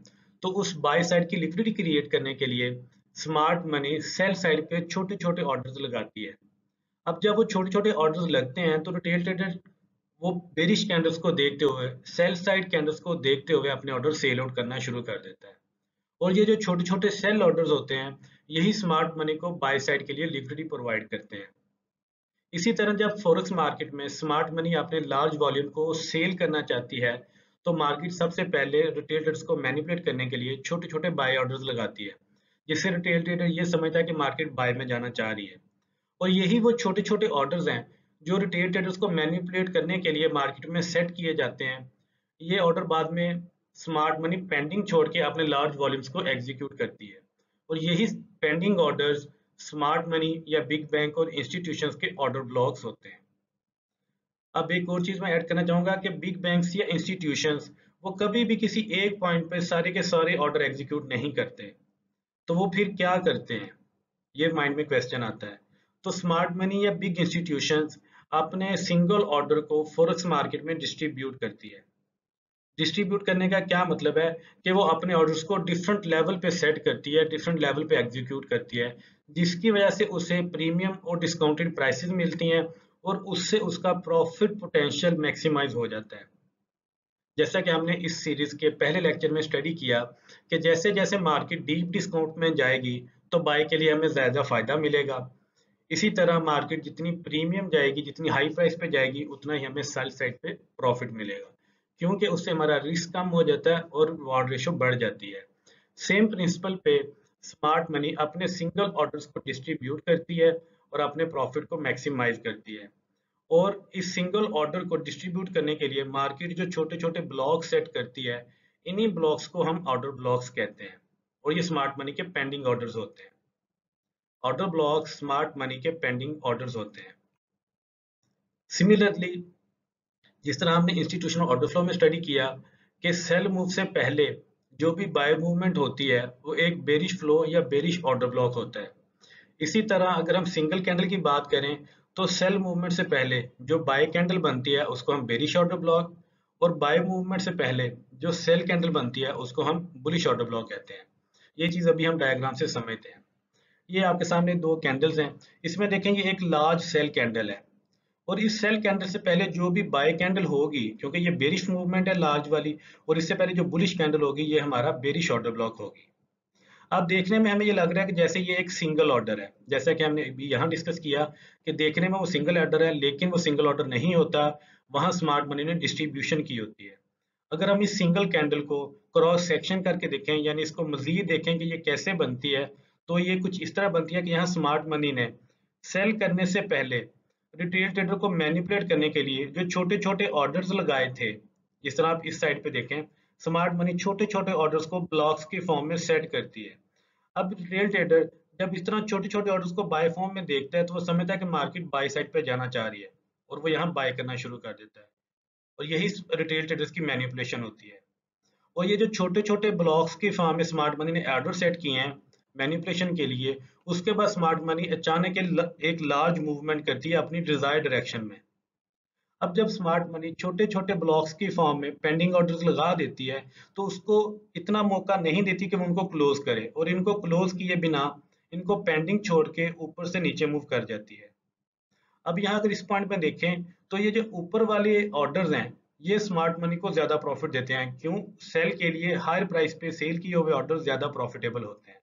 [SPEAKER 1] तो उस बाय साइड की लिक्विडिटी क्रिएट करने के लिए स्मार्ट मनी सेल साइड पे छोटे छोटे ऑर्डर्स लगाती है। अब जब वो छोटे छोटे ऑर्डर्स लगते हैं तो रिटेल ट्रेडर वो बेरिश कैंडल्स को देखते हुए सेल साइड कैंडल्स को देखते हुए अपने ऑर्डर सेल आउट करना शुरू कर देता है। और ये जो छोटे छोटे सेल ऑर्डर्स होते हैं, यही स्मार्ट मनी को बाय साइड के लिए लिक्विडिटी प्रोवाइड करते हैं। इसी तरह जब फॉरेक्स मार्केट में स्मार्ट मनी अपने लार्ज वॉल्यूम को सेल करना चाहती है तो मार्केट सबसे पहले रिटेल ट्रेडर्स को मैनिपुलेट करने के लिए छोटे छोटे बाय ऑर्डर्स लगाती है, जिससे रिटेल ट्रेडर ये समझता है कि मार्केट बाय में जाना चाह रही है। और यही वो छोटे छोटे ऑर्डर्स हैं, जो रिटेल ट्रेडर्स को मैनिपुलेट करने के लिए मार्केट में सेट किए जाते हैं। ये ऑर्डर बाद में स्मार्ट मनी पेंडिंग छोड़ के अपने लार्ज वॉल्यूम्स को एग्जीक्यूट करती है। और यही पेंडिंग ऑर्डर्स स्मार्ट मनी या बिग बैंक और इंस्टीट्यूशंस के ऑर्डर ब्लॉक्स होते हैं। अब एक और चीज़ मैं ऐड करना चाहूँगा कि बिग बैंक्स या इंस्टीट्यूशंस वो कभी भी किसी एक पॉइंट पे सारे के सारे ऑर्डर एग्जीक्यूट नहीं करते। तो वो फिर क्या करते हैं? ये माइंड में क्वेश्चन आता है। तो स्मार्ट मनी या बिग इंस्टीट्यूशंस अपने सिंगल ऑर्डर को फॉरेक्स मार्केट में डिस्ट्रीब्यूट करती है। डिस्ट्रीब्यूट करने का क्या मतलब है कि वो अपने ऑर्डर्स को डिफरेंट लेवल पे सेट करती है डिफरेंट लेवल पे एग्जीक्यूट करती है, जिसकी वजह से उसे प्रीमियम और डिस्काउंटेड प्राइसेस मिलती हैं और उससे उसका प्रॉफिट पोटेंशियल मैक्सिमाइज हो जाता है। जैसा कि हमने इस सीरीज़ के पहले लेक्चर में स्टडी किया कि जैसे जैसे मार्केट डीप डिस्काउंट में जाएगी तो बाय के लिए हमें ज़्यादा फ़ायदा मिलेगा। इसी तरह मार्केट जितनी प्रीमियम जाएगी, जितनी हाई प्राइस पे जाएगी, उतना ही हमें सेल साइड पे प्रॉफिट मिलेगा। क्योंकि उससे हमारा रिस्क कम हो जाता है और रिवॉर्ड रेशो बढ़ जाती है। सेम प्रिंसिपल पे स्मार्ट मनी अपने सिंगल ऑर्डर्स को डिस्ट्रीब्यूट करती है और अपने प्रॉफिट को मैक्सिमाइज करती है। और इस सिंगल ऑर्डर को डिस्ट्रीब्यूट करने के लिए मार्केट जो छोटे छोटे ब्लॉक सेट करती है, इन्हीं ब्लॉक्स को हम ऑर्डर ब्लॉक्स कहते हैं और ये स्मार्ट मनी के पेंडिंग ऑर्डर्स होते हैं। ऑर्डर ब्लॉक स्मार्ट मनी के पेंडिंग ऑर्डर्स होते हैं। सिमिलरली जिस तरह हमने इंस्टीट्यूशनल ऑर्डर फ्लो में स्टडी किया कि सेल मूव से पहले जो भी बायो मूवमेंट होती है, वो एक बेरिश फ्लो या बेरिश ऑर्डर ब्लॉक होता है। इसी तरह अगर हम सिंगल कैंडल की बात करें तो सेल मूवमेंट से पहले जो बाय कैंडल बनती है, उसको हम बेरिश ऑर्डर ब्लॉक और बाय मूवमेंट से पहले जो सेल कैंडल बनती है, उसको हम बुलिश ऑर्डर ब्लॉक कहते हैं। ये चीज़ अभी हम डायग्राम से समझते हैं। ये आपके सामने दो कैंडल्स हैं। इसमें देखेंगे एक लार्ज सेल कैंडल है। और इस सेल कैंडल से पहले जो भी बाय कैंडल होगी, क्योंकि ये बेरिश मूवमेंट है लार्ज वाली, और इससे पहले जो बुलिश कैंडल होगी, ये हमारा बेरिश ऑर्डर ब्लॉक होगी। अब देखने में हमें ये लग रहा है कि जैसे ये एक सिंगल ऑर्डर है, जैसा कि हमने यहाँ डिस्कस किया कि देखने में वो सिंगल ऑर्डर है, लेकिन वो सिंगल ऑर्डर नहीं होता, वहाँ स्मार्ट मनी ने डिस्ट्रीब्यूशन की होती है। अगर हम इस सिंगल कैंडल को क्रॉस सेक्शन करके देखें, यानी इसको मजीद देखें कि ये कैसे बनती है तो ये कुछ इस तरह बनती है कि यहाँ स्मार्ट मनी ने सेल करने से पहले रिटेल ट्रेडर को मैनिपुलेट करने के लिए जो छोटे छोटे ऑर्डर्स लगाए थे, जिस तरह आप इस साइड पे देखें स्मार्ट मनी छोटे छोटे ऑर्डर्स को ब्लॉक्स के फॉर्म में सेट करती है। अब रिटेल ट्रेडर जब इस तरह छोटे छोटे ऑर्डर्स को बाय फॉर्म में देखता है तो वो समझता है कि मार्केट बाय साइड पे जाना चाह रही है और वो यहाँ बाय करना शुरू कर देता है। और यही रिटेल ट्रेडर्स की मैनिपुलेशन होती है। और ये जो छोटे छोटे ब्लॉक्स के फॉर्म में स्मार्ट मनी ने ऑर्डर सेट किए हैं मैनिपुलेशन के लिए, उसके बाद स्मार्ट मनी अचानक एक लार्ज मूवमेंट करती है अपनी डिज़ायर डायरेक्शन में। अब जब स्मार्ट मनी छोटे छोटे ब्लॉक्स की फॉर्म में पेंडिंग ऑर्डर्स लगा देती है तो उसको इतना मौका नहीं देती कि वो उनको क्लोज करे और इनको क्लोज किए बिना इनको पेंडिंग छोड़ के ऊपर से नीचे मूव कर जाती है। अब यहाँ अगर इस पॉइंट में देखें तो ये जो ऊपर वाले ऑर्डर्स हैं, ये स्मार्ट मनी को ज़्यादा प्रॉफिट देते हैं। क्यों? सेल के लिए हायर प्राइस पे सेल किए हुए ऑर्डर ज़्यादा प्रॉफिटेबल होते हैं।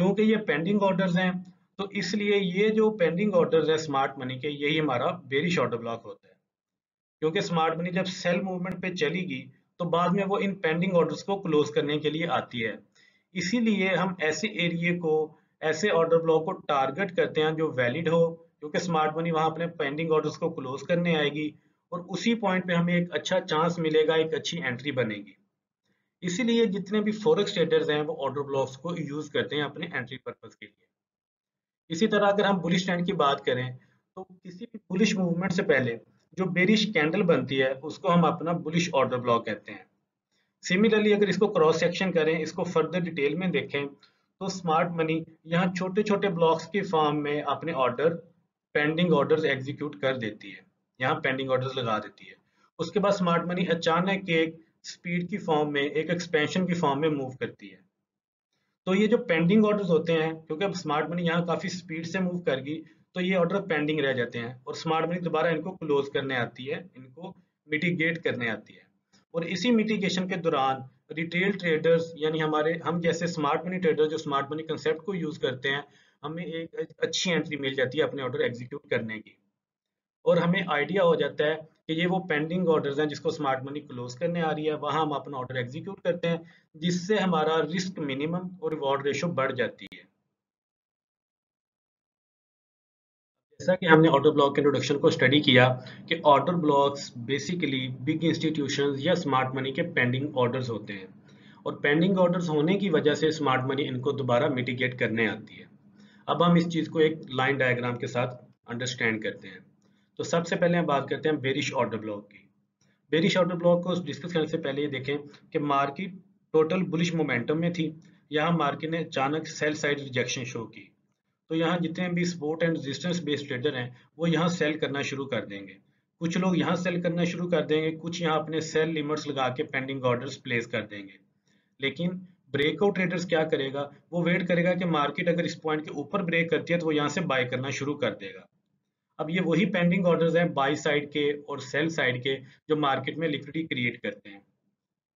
[SPEAKER 1] क्योंकि ये पेंडिंग ऑर्डर्स हैं तो इसलिए ये जो पेंडिंग ऑर्डर्स है स्मार्ट मनी के, यही हमारा बेरिश ऑर्डर ब्लॉक होता है। क्योंकि स्मार्ट मनी जब सेल मूवमेंट पे चलेगी तो बाद में वो इन पेंडिंग ऑर्डर्स को क्लोज करने के लिए आती है। इसीलिए हम ऐसे एरिए को, ऐसे ऑर्डर ब्लॉक को टारगेट करते हैं जो वैलिड हो, क्योंकि स्मार्ट मनी वहाँ अपने पेंडिंग ऑर्डर्स को क्लोज करने आएगी, और उसी पॉइंट पे हमें एक अच्छा चांस मिलेगा, एक अच्छी एंट्री बनेगी। इसीलिए जितने भी फॉरेक्स ट्रेडर्स हैं, वो ऑर्डर ब्लॉक्स को यूज़ करते हैं अपने एंट्री पर्पज के लिए। इसी तरह अगर हम बुलिश ट्रेंड की बात करें तो किसी भी बुलिश मूवमेंट से पहले जो बेरिश कैंडल बनती है, उसको हम अपना बुलिश ऑर्डर ब्लॉक कहते हैं। सिमिलरली अगर इसको क्रॉस सेक्शन करें, इसको फर्दर डिटेल में देखें तो स्मार्ट मनी यहाँ छोटे छोटे ब्लॉक्स के फॉर्म में अपने ऑर्डर पेंडिंग ऑर्डर्स एग्जीक्यूट कर देती है। यहाँ पेंडिंग ऑर्डर्स लगा देती है। उसके बाद स्मार्ट मनी अचानक एक स्पीड की फॉर्म में, एक एक्सपेंशन की फॉर्म में मूव करती है। तो ये जो पेंडिंग ऑर्डर्स होते हैं, क्योंकि अब स्मार्ट मनी यहाँ काफ़ी स्पीड से मूव करगी तो ये ऑर्डर पेंडिंग रह जाते हैं और स्मार्ट मनी दोबारा इनको क्लोज करने आती है, इनको मिटिगेट करने आती है। और इसी मिटिगेशन के दौरान रिटेल ट्रेडर्स यानी हमारे, हम जैसे स्मार्ट मनी ट्रेडर जो स्मार्ट मनी कंसेप्ट को यूज़ करते हैं, हमें एक अच्छी एंट्री मिल जाती है अपने ऑर्डर एग्जीक्यूट करने की। और हमें आइडिया हो जाता है कि ये वो पेंडिंग ऑर्डर्स हैं जिसको स्मार्ट मनी क्लोज करने आ रही है, वहाँ हम अपना ऑर्डर एग्जीक्यूट करते हैं, जिससे हमारा रिस्क मिनिमम और रिवॉर्ड रेशो बढ़ जाती है। जैसा कि हमने ऑर्डर ब्लॉक के इंट्रोडक्शन को स्टडी किया कि order blocks basically big institutions या स्मार्ट मनी के पेंडिंग ऑर्डर्स होते हैं। और पेंडिंग ऑर्डर्स होने की वजह से स्मार्ट मनी इनको दोबारा मिटिगेट करने आती है। अब हम इस चीज़ को एक लाइन डायग्राम के साथ अंडरस्टैंड करते हैं। तो सबसे पहले हम बात करते हैं बेरिश ऑर्डर ब्लॉक की। बेरिश ऑर्डर ब्लॉक को डिस्कस करने से पहले ये देखें कि मार्केट टोटल बुलिश मोमेंटम में थी। यहाँ मार्केट ने अचानक सेल साइड रिजेक्शन शो की। तो यहाँ जितने भी support and resistance based trader हैं, वो यहाँ सेल करना शुरू कर देंगे। कुछ लोग यहाँ सेल करना शुरू कर देंगे, कुछ यहाँ अपने सेल लिमिट्स लगा के पेंडिंग ऑर्डर्स प्लेस कर देंगे। लेकिन ब्रेकआउट ट्रेडर्स क्या करेगा? वो वेट करेगा कि मार्केट अगर इस पॉइंट के ऊपर ब्रेक करती है तो वो यहाँ से बाय करना शुरू कर देगा। अब ये वही पेंडिंग ऑर्डर्स हैं बाई साइड के और सेल साइड के जो मार्केट में लिक्विडिटी क्रिएट करते हैं।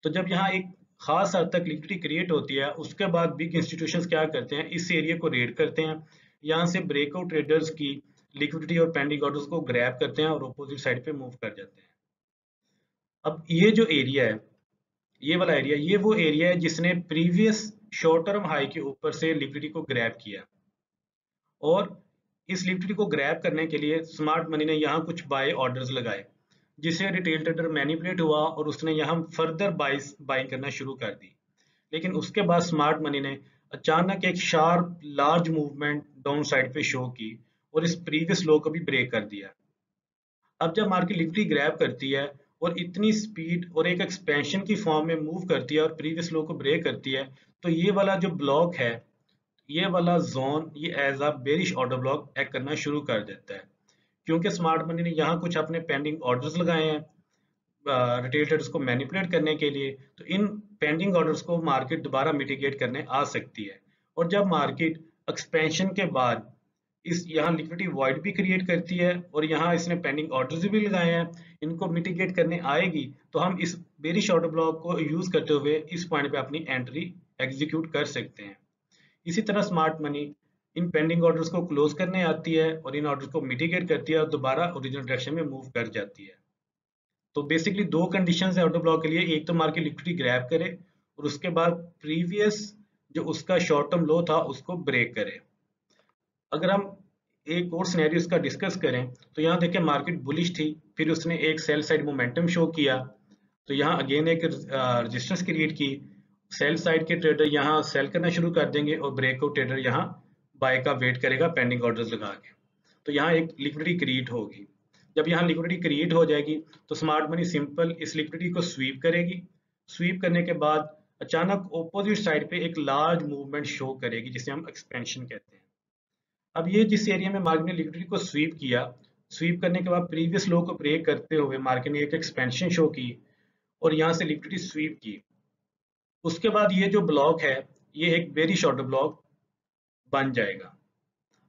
[SPEAKER 1] तो जब यहाँ एक खास हद तक लिक्विडिटी क्रिएट होती है, उसके बाद बिग इंस्टीट्यूशंस क्या करते हैं? इस एरिया को रेड करते हैं। यहाँ से ब्रेकआउट ट्रेडर्स की लिक्विडिटी और पेंडिंग ऑर्डर्स को ग्रैब करते हैं और अपोजिट साइड पे मूव कर जाते हैं। अब ये जो एरिया है, ये वाला एरिया ये वो एरिया है जिसने प्रीवियस शॉर्ट टर्म हाई के ऊपर से लिक्विडिटी को ग्रैप किया। और इस लिक्विडिटी को ग्रैब करने के लिए स्मार्ट मनी ने यहाँ कुछ बाय ऑर्डर्स लगाए, जिसे रिटेल ट्रेडर मैनिपुलेट हुआ और उसने यहाँ फर्दर बाइस बाइंग करना शुरू कर दी। लेकिन उसके बाद स्मार्ट मनी ने अचानक एक sharp large movement down side पे शो की और इस प्रीवियस लो को भी ब्रेक कर दिया। अब जब मार्केट लिक्विडिटी ग्रैब करती है और इतनी स्पीड और एक एक्सपेंशन की फॉर्म में मूव करती है और प्रीवियस लो को ब्रेक करती है तो ये वाला जो ब्लॉक है ये वाला जोन ये as a bearish order block act करना शुरू कर देता है। क्योंकि स्मार्ट मनी ने यहाँ कुछ अपने पेंडिंग ऑर्डर्स लगाए हैं रिटेल को मैनिपुलेट करने के लिए तो इन पेंडिंग ऑर्डर्स को मार्केट दोबारा मिटिगेट करने आ सकती है। और जब मार्केट एक्सपेंशन के बाद इस यहाँ लिक्विडिटी वॉइड भी क्रिएट करती है और यहाँ इसने पेंडिंग ऑर्डर्स भी लगाए हैं, इनको मिटिगेट करने आएगी तो हम इस बेरिश ऑर्डर ब्लॉक को यूज़ करते हुए इस पॉइंट पे अपनी एंट्री एग्जीक्यूट कर सकते हैं। इसी तरह स्मार्ट मनी इन पेंडिंग ऑर्डर्स को क्लोज करने आती है और इन ऑर्डर्स को मिटिगेट करती है और दोबारा ओरिजिनल डायरेक्शन में मूव कर जाती है। तो बेसिकली दो कंडीशन है ऑर्डर ब्लॉक के लिए, एक तो मार्केट लिक्विडिटी ग्रैब करे और उसके बाद प्रीवियस जो उसका शॉर्ट टर्म लो था उसको ब्रेक करे। अगर हम एक और सिनेरियो इसका डिस्कस करें तो यहाँ देखें मार्केट बुलिश थी, फिर उसने एक सेल साइड मोमेंटम शो किया। तो यहाँ अगेन एक रेजिस्टेंस क्रिएट की। सेल साइड के ट्रेडर यहाँ सेल करना शुरू कर देंगे और ब्रेकआउट ट्रेडर यहाँ बाय का वेट करेगा पेंडिंग ऑर्डर्स लगा के। तो यहाँ एक लिक्विडिटी क्रिएट होगी। जब यहाँ लिक्विडिटी क्रिएट हो जाएगी तो स्मार्ट मनी सिंपल इस लिक्विडिटी को स्वीप करेगी। स्वीप करने के बाद अचानक ऑपोजिट साइड पे एक लार्ज मूवमेंट शो करेगी, जिसे हम एक्सपेंशन कहते हैं। अब ये जिस एरिया में मार्केट ने लिक्विडिटी को स्वीप किया स्वीप करने के बाद प्रीवियस लो को ब्रेक करते हुए मार्केट ने एक एक्सपेंशन शो की और यहाँ से लिक्विडिटी स्वीप की। उसके बाद ये जो ब्लॉक है, ये एक वेरी शॉर्टर ब्लॉक बन जाएगा।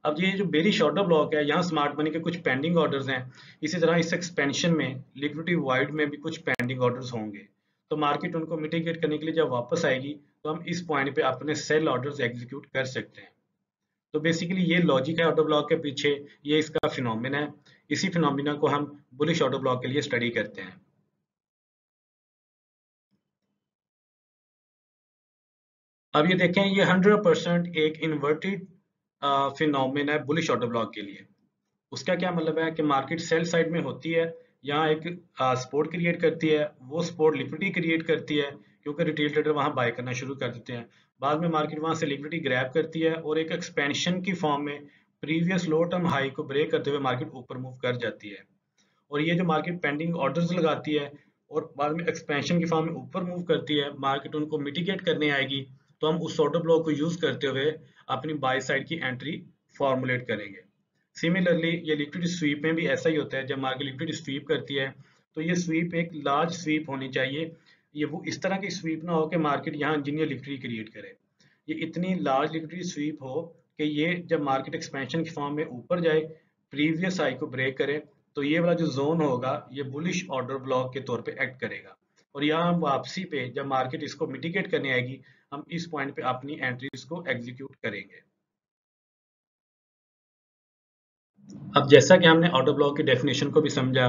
[SPEAKER 1] अब ये जो वेरी शॉर्टर ब्लॉक है, यहाँ स्मार्ट मनी के कुछ पेंडिंग ऑर्डर्स हैं। इसी तरह इस एक्सपेंशन में लिक्विडिटी वाइड में भी कुछ पेंडिंग ऑर्डर्स होंगे। तो मार्केट उनको मिटिगेट करने के लिए जब वापस आएगी तो हम इस पॉइंट पे अपने सेल ऑर्डर्स एग्जीक्यूट कर सकते हैं। तो बेसिकली ये लॉजिक है ऑटो ब्लॉक के पीछे, ये इसका फिनोमिना है। इसी फिनोमिना को हम बुलिश ऑटो ब्लॉक के लिए स्टडी करते हैं। अब ये देखें, ये 100 परसेंट एक इन्वर्टेड फिनोमिना है बुलिश ऑटो ब्लॉक के लिए। उसका क्या मतलब है कि मार्केट सेल साइड में होती है यहाँ एक स्पोर्ट क्रिएट करती है, वो स्पोर्ट लिक्विडिटी क्रिएट करती है, क्योंकि रिटेल ट्रेडर वहाँ बाय करना शुरू कर देते हैं। बाद में मार्केट वहाँ से लिक्विडिटी ग्रैप करती है और एक एक्सपेंशन की फॉर्म में प्रीवियस लो टर्म हाई को ब्रेक करते हुए मार्केट ऊपर मूव कर जाती है। और ये जो मार्केट पेंडिंग ऑर्डर्स लगाती है और बाद में एक्सपेंशन की फॉर्म में ऊपर मूव करती है मार्केट उनको मिटिगेट करने आएगी। तो हम उस ऑर्डर ब्लॉक को यूज़ करते हुए अपनी बाई साइड की एंट्री फॉर्मुलेट करेंगे। सिमिलरली ये लिक्विड स्वीप में भी ऐसा ही होता है, जब मार्केट लिक्विड स्वीप करती है तो ये स्वीप एक लार्ज स्वीप होनी चाहिए। ये वो इस तरह की स्वीप ना हो कि मार्केट यहाँ इंजीनियर लिक्विडिटी क्रिएट करे। ये इतनी लार्ज लिक्विडिटी स्वीप हो कि ये जब मार्केट एक्सपेंशन की फॉर्म में ऊपर जाए प्रीवियस हाई को ब्रेक करे तो ये वाला जो जोन होगा, ये बुलिश ऑर्डर ब्लॉक के तौर पे एक्ट करेगा। और यहाँ वापसी पे जब मार्केट इसको मिटिगेट करने आएगी हम इस पॉइंट पे अपनी एंट्रीज को एग्जीक्यूट करेंगे। अब जैसा कि हमने ऑर्डर ब्लॉक की डेफिनेशन को भी समझा,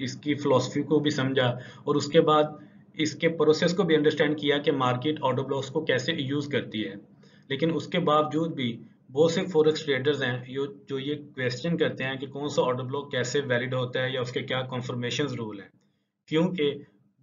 [SPEAKER 1] इसकी फिलोसफी को भी समझा, और उसके बाद इसके प्रोसेस को भी अंडरस्टैंड किया कि मार्केट ऑर्डर ब्लॉक्स को कैसे यूज़ करती है। लेकिन उसके बावजूद भी बहुत से फॉरेक्स ट्रेडर्स हैं जो जो ये क्वेश्चन करते हैं कि कौन सा ऑर्डर ब्लॉक कैसे वैलिड होता है या उसके क्या कॉन्फर्मेशन रूल हैं। क्योंकि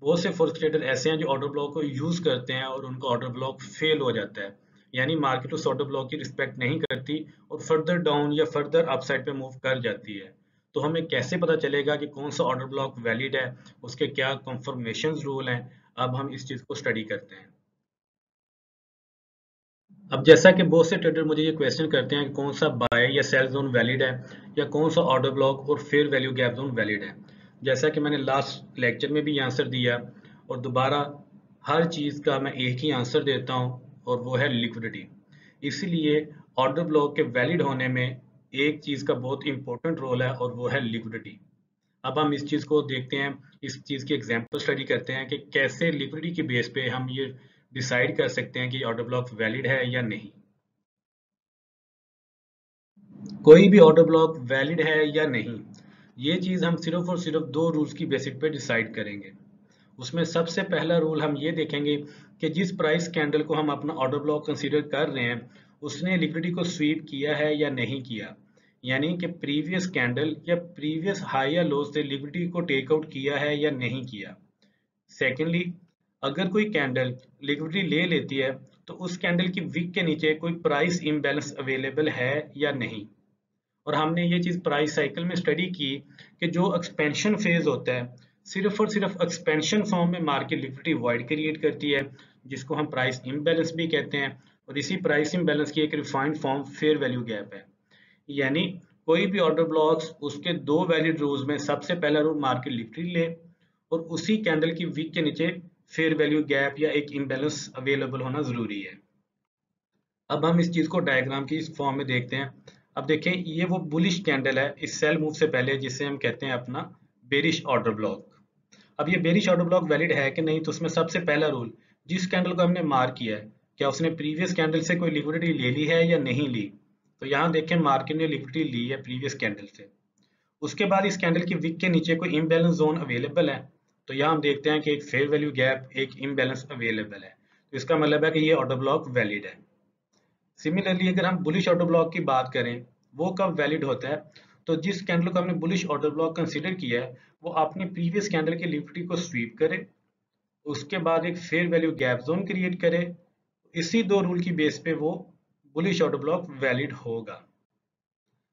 [SPEAKER 1] बहुत से फॉरेक्स ट्रेडर ऐसे हैं जो ऑर्डर ब्लॉक को यूज़ करते हैं और उनका ऑर्डर ब्लॉक फेल हो जाता है। यानी मार्केट उस ऑर्डर ब्लॉक की रिस्पेक्ट नहीं करती और फर्दर डाउन या फर्दर अपसाइड पे मूव कर जाती है। तो हमें कैसे पता चलेगा कि कौन सा ऑर्डर ब्लॉक वैलिड है, उसके क्या कंफर्मेशन रूल हैं, अब हम इस चीज़ को स्टडी करते हैं। अब जैसा कि बहुत से ट्रेडर मुझे ये क्वेश्चन करते हैं कि कौन सा बाय या सेल जोन वैलिड है या कौन सा ऑर्डर ब्लॉक और fair value gap zone valid है। जैसा कि मैंने लास्ट लेक्चर में भी आंसर दिया और दोबारा हर चीज़ का मैं एक ही आंसर देता हूँ और वो है लिक्विडिटी इसलिए ऑर्डर ब्लॉक के वैलिड होने में एक चीज़ का बहुत इंपॉर्टेंट रोल है और वो है लिक्विडिटी अब हम इस चीज़ को देखते हैं, इस चीज़ की एग्जांपल स्टडी करते हैं कि कैसे लिक्विडिटी के बेस पे हम ये डिसाइड कर सकते हैं कि ऑर्डर ब्लॉक वैलिड है या नहीं. कोई भी ऑर्डर ब्लॉक वैलिड है या नहीं ये चीज़ हम सिर्फ़ और सिर्फ़ दो रूल्स की बेसिक पे डिसाइड करेंगे। उसमें सबसे पहला रूल हम ये देखेंगे कि जिस प्राइस कैंडल को हम अपना ऑर्डर ब्लॉक कंसीडर कर रहे हैं, उसने लिक्विडिटी को स्वीप किया है या नहीं किया। यानी कि प्रीवियस कैंडल या प्रीवियस हाई या लो से लिक्विडिटी को टेक आउट किया है या नहीं किया। सेकेंडली अगर कोई कैंडल लिक्विडिटी ले लेती है तो उस कैंडल की विक के नीचे कोई प्राइस इम्बेलेंस अवेलेबल है या नहीं। और हमने ये चीज़ प्राइस साइकिल में स्टडी की कि जो एक्सपेंशन फ़ेज़ होता है, सिर्फ़ और सिर्फ़ एक्सपेंशन फॉर्म में मार्केट लिक्विडिटी वाइड क्रिएट करती है, जिसको हम प्राइस इम्बेलेंस भी कहते हैं और इसी प्राइस इम्बेलेंस की एक refined form fair value gap है। यानी कोई भी ऑर्डर ब्लॉक्स उसके दो वैलिड रूल्स में सबसे पहला रूल मार्केट लिक्विडिटी ले और उसी कैंडल की वीक के नीचे फेयर वैल्यू गैप या एक इम्बेलेंस अवेलेबल होना ज़रूरी है। अब हम इस चीज़ को डायग्राम की इस फॉर्म में देखते हैं। अब देखें, ये वो बुलिश कैंडल है, इस सेल मूव से पहले, जिसे हम कहते हैं अपना बेरिश ऑर्डर ब्लॉक अब ये बेरिश ऑर्डर ब्लॉक वैलिड है कि नहीं तो उसमें सबसे पहला रूल जिस कैंडल को हमने मार्क किया है, क्या उसने प्रीवियस कैंडल से कोई लिक्विडिटी ले ली है या नहीं ली? तो यहाँ देखें मार्केट ने लिक्विडिटी ली है प्रीवियस कैंडल से। उसके बाद इस कैंडल की विक के नीचे कोई इम्बेलेंस जोन अवेलेबल है तो यहाँ हम देखते हैं कि एक फेयर वैल्यू गैप एक इम्बेलेंस अवेलेबल है। तो इसका मतलब है कि ये ऑर्डर ब्लॉक वैलिड है। सिमिलरली अगर हम बुलिश ऑर्डर ब्लॉक की बात करें, वो कब वैलिड होता है? तो जिस कैंडल को हमने बुलिश ऑर्डर ब्लॉक कंसिडर किया है, वो अपनी प्रीवियस कैंडल की लिक्विडिटी को स्वीप करे, उसके बाद एक fair value gap zone create करे, इसी दो रूल की बेस पे वो बुलिश ऑर्डर ब्लॉक वैलिड होगा।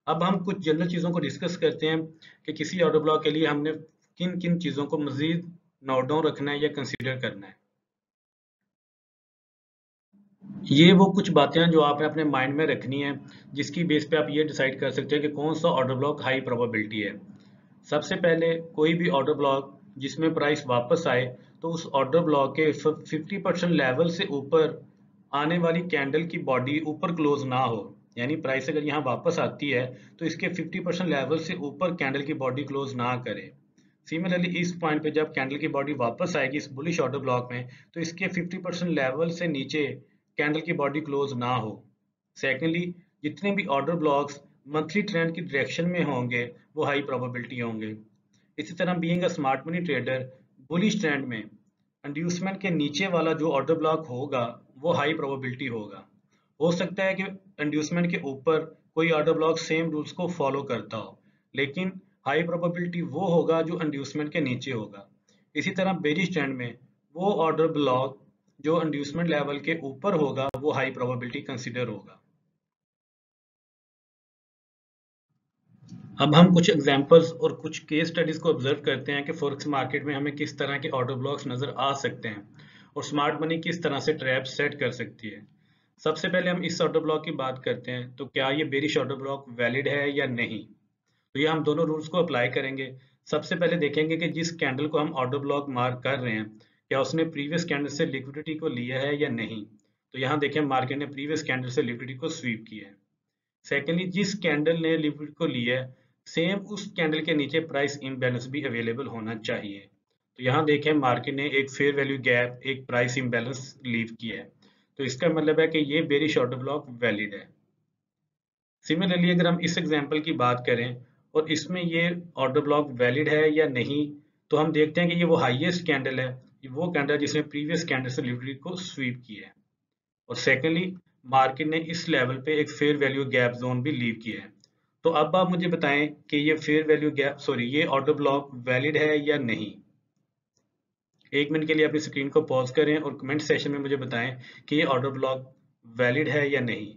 [SPEAKER 1] अब हम कुछ जनरल चीज़ों को डिस्कस करते हैं कि किसी ऑर्डर ब्लॉक के लिए हमने किन किन चीज़ों को मजीद नोट डाउन रखना है या कंसिडर करना है। ये वो कुछ बातें हैं जो आपने अपने माइंड में रखनी है, जिसकी बेस पे आप ये डिसाइड कर सकते हैं कि कौन सा ऑर्डर ब्लॉक हाई प्रोबेबिलिटी है। सबसे पहले कोई भी ऑर्डर ब्लॉक जिसमें प्राइस वापस आए तो उस ऑर्डर ब्लॉक के 50 परसेंट लेवल से ऊपर आने वाली कैंडल की बॉडी ऊपर क्लोज ना हो, यानी प्राइस अगर यहाँ वापस आती है तो इसके 50 परसेंट लेवल से ऊपर कैंडल की बॉडी क्लोज ना करे। सिमिलरली इस पॉइंट पे जब कैंडल की बॉडी वापस आएगी, इस बुलिश ऑर्डर ब्लॉक में तो इसके 50 परसेंट लेवल से नीचे कैंडल की बॉडी क्लोज ना हो। सेकेंडली जितने भी ऑर्डर ब्लॉक्स मंथली ट्रेंड की डायरेक्शन में होंगे, वो हाई प्रोबेबिलिटी होंगे। इसी तरह being a smart money trader bullish trend में इंड्यूसमेंट के नीचे वाला जो ऑर्डर ब्लॉक होगा, वो हाई प्रोबेबिलिटी होगा। हो सकता है कि इंड्यूसमेंट के ऊपर कोई ऑर्डर ब्लॉक सेम रूल्स को फॉलो करता हो, लेकिन हाई प्रोबेबिलिटी वो होगा जो इंड्यूसमेंट के नीचे होगा। इसी तरह बेरिश ट्रेंड में, वो ऑर्डर ब्लॉक जो इंड्यूसमेंट लेवल के ऊपर होगा, वो हाई प्रोबेबिलिटी कंसिडर होगा। अब हम कुछ एग्जांपल्स और कुछ केस स्टडीज़ को ऑब्ज़र्व करते हैं कि फॉरेक्स मार्केट में हमें किस तरह के ऑर्डर ब्लॉक्स नज़र आ सकते हैं और स्मार्ट मनी किस तरह से ट्रैप सेट कर सकती है। सबसे पहले हम इस ऑर्डर ब्लॉक की बात करते हैं तो क्या ये बेरिश ऑर्डर ब्लॉक वैलिड है या नहीं? तो ये हम दोनों रूल्स को अप्लाई करेंगे। सबसे पहले देखेंगे कि जिस कैंडल को हम ऑर्डर ब्लॉक मार्क कर रहे हैं क्या उसने प्रीवियस कैंडल से लिक्विडिटी को लिया है या नहीं? तो यहाँ देखें मार्केट ने प्रीवियस कैंडल से लिक्विडिटी को स्वीप किया है। सेकेंडली जिस कैंडल ने लिक्विडिटी को लिया है सेम उस कैंडल के नीचे प्राइस इम्बेलेंस भी अवेलेबल होना चाहिए। तो यहाँ देखें मार्केट ने एक फेयर वैल्यू गैप एक प्राइस इम्बेलेंस लीव किया है। तो इसका मतलब है कि ये बेरिश ऑर्डर ब्लॉक वैलिड है। सिमिलरली अगर हम इस एग्जांपल की बात करें और इसमें ये ऑर्डर ब्लॉक वैलिड है या नहीं तो हम देखते हैं कि ये वो हाईएस्ट कैंडल है वो कैंडल जिसने प्रीवियस कैंडल से लिक्विडिटी को स्वीप किया है। और सेकेंडली मार्केट ने इस लेवल पे एक फेयर वैल्यू गैप जोन भी लीव किया है। तो अब आप मुझे बताएँ कि ये फेयर वैल्यू गैप सॉरी ये ऑर्डर ब्लॉक वैलिड है या नहीं? एक मिनट के लिए अपनी स्क्रीन को पॉज करें और कमेंट सेशन में मुझे बताएँ कि ये ऑर्डर ब्लॉक वैलिड है या नहीं।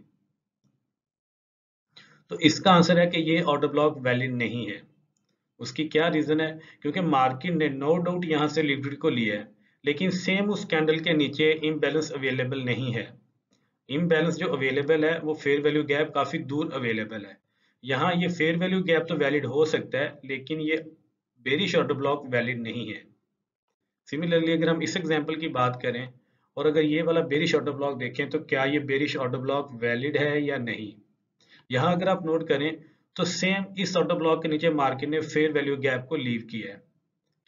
[SPEAKER 1] तो इसका आंसर है कि ये ऑर्डर ब्लॉक वैलिड नहीं है। उसकी क्या रीजन है? क्योंकि मार्केट ने नो डाउट यहाँ से लिक्विड को लिया है। लेकिन सेम उस कैंडल के नीचे इम्बेलेंस अवेलेबल नहीं है। इम्बेलेंस जो अवेलेबल है, वो फेयर वैल्यू गैप काफ़ी दूर अवेलेबल है। यहाँ ये फेयर वैल्यू गैप तो वैलिड हो सकता है, लेकिन ये बेरिश ऑर्डर ब्लॉक वैलिड नहीं है। सिमिलरली अगर हम इस एग्ज़ाम्पल की बात करें, और अगर ये वाला बेरिश ऑर्डर ब्लॉक देखें तो क्या ये बेरिश ऑर्डर ब्लॉक वैलिड है या नहीं? यहाँ अगर आप नोट करें तो सेम इस ऑर्डर ब्लॉक के नीचे मार्केट ने फेयर वैल्यू गैप को लीव किया है।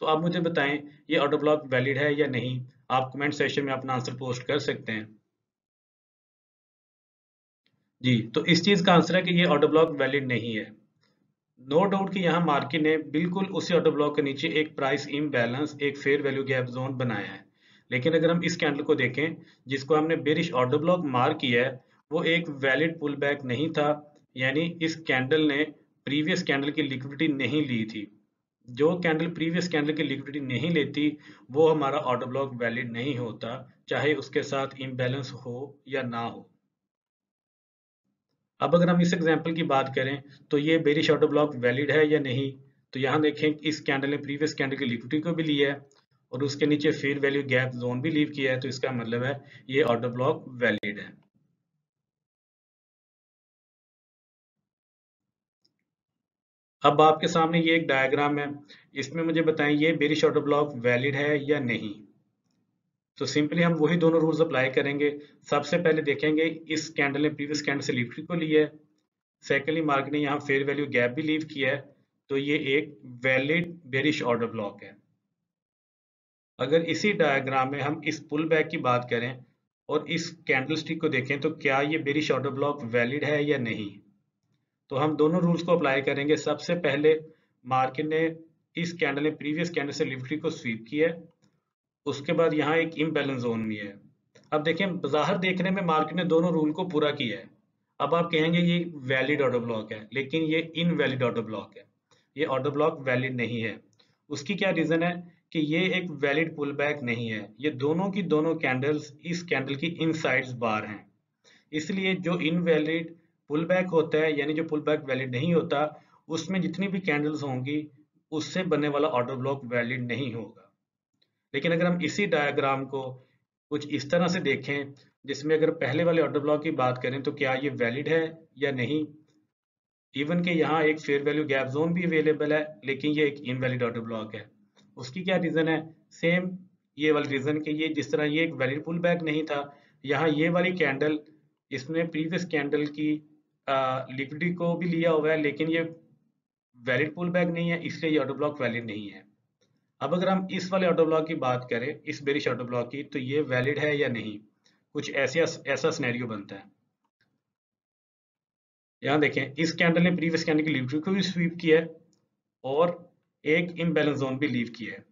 [SPEAKER 1] तो आप मुझे बताएँ, ये ऑर्डर ब्लॉक वैलिड है या नहीं? आप कमेंट सेशन में अपना आंसर पोस्ट कर सकते हैं। जी तो इस चीज़ का आंसर है कि ये ऑर्डर ब्लॉक वैलिड नहीं है। नो डाउट कि यहाँ मार्केट ने बिल्कुल उसी ऑर्डर ब्लॉक के नीचे एक प्राइस इम्बैलेंस एक फेयर वैल्यू गैप जोन बनाया है। लेकिन अगर हम इस कैंडल को देखें, जिसको हमने बेरिश ऑर्डर ब्लॉक मार्क किया है, वो एक वैलिड पुल बैक नहीं था, यानी इस कैंडल ने प्रीवियस कैंडल की लिक्विडिटी नहीं ली थी। जो कैंडल प्रीवियस कैंडल की लिक्विडिटी नहीं लेती, वो हमारा ऑर्डर ब्लॉक वैलिड नहीं होता, चाहे उसके साथ इम्बेलेंस हो या ना हो। अब अगर हम इस एग्ज़ाम्पल की बात करें तो ये बेरिश ऑर्डर ब्लॉक वैलिड है या नहीं? तो यहाँ देखें, इस कैंडल ने प्रीवियस कैंडल की लिक्विडिटी को भी लिया है, और उसके नीचे फेयर वैल्यू गैप जोन भी लीव किया है तो इसका मतलब है ये ऑर्डर ब्लॉक वैलिड है। अब आपके सामने ये एक डायग्राम है। इसमें मुझे बताएँ, ये बेरिश ऑर्डर ब्लॉक वैलिड है या नहीं? तो सिंपली हम वही दोनों रूल्स अप्लाई करेंगे। सबसे पहले देखेंगे, इस कैंडल ने प्रीवियस कैंडल से लिक्विड को लिया है? सेकेंडली मार्केट ने यहाँ फेयर वैल्यू गैप भी लीव किया है। तो ये एक वैलिड बेरिश ऑर्डर ब्लॉक है। अगर इसी डायग्राम में हम इस पुल बैक की बात करें और इस कैंडल स्टिक को देखें तो क्या ये बेरिश ऑर्डर ब्लॉक वैलिड है या नहीं? तो हम दोनों रूल्स को अप्लाई करेंगे। सबसे पहले मार्केट ने इस कैंडल ने प्रीवियस कैंडल से लिफ्टी को स्वीप किया है। उसके बाद यहाँ एक इम्बेलेंस जोन भी है। अब देखें, बाहर देखने में मार्केट ने दोनों रूल को पूरा किया है। अब आप कहेंगे ये वैलिड ऑर्डर ब्लॉक है, लेकिन ये इनवैलिड ऑर्डर ब्लॉक है। ये ऑर्डर ब्लॉक वैलिड नहीं है। उसकी क्या रीजन है कि ये एक वैलिड पुल बैक नहीं है। ये दोनों की दोनों कैंडल्स इस कैंडल की इन साइड्स बार हैं। इसलिए जो इनवैलिड पुल बैक होता है, यानी जो पुल बैक वैलिड नहीं होता, उसमें जितनी भी कैंडल्स होंगी, उससे बनने वाला ऑर्डर ब्लॉक वैलिड नहीं होगा। लेकिन अगर हम इसी डायग्राम को कुछ इस तरह से देखें, जिसमें अगर पहले वाले ऑर्डर ब्लॉक की बात करें तो क्या ये वैलिड है या नहीं? इवन के यहाँ एक फेयर वैल्यू गैप जोन भी अवेलेबल है, लेकिन ये एक इनवैलिड ऑर्डर ब्लॉक है। उसकी क्या रीजन है? सेम ये वाली रीजन के ये जिस तरह ये एक वैलिड पुल बैक नहीं था, यहाँ ये वाली कैंडल इसमें प्रीवियस कैंडल की लिक्विडिटी को भी लिया हुआ है, लेकिन ये वैलिड पुल बैक नहीं है, इसलिए ये ऑर्डर ब्लॉक वैलिड नहीं है। अब अगर हम इस वाले ऑटो ब्लॉक की बात करें, इस बेरिश ऑटो ब्लॉक की तो ये वैलिड है या नहीं? कुछ ऐसा ऐसा स्नैरियो बनता है। यहाँ देखें, इस कैंडल ने प्रीवियस कैंडल की लिफ्ट को भी स्वीप किया है, और एक इम्बेलेंस जोन भी लीव किया है।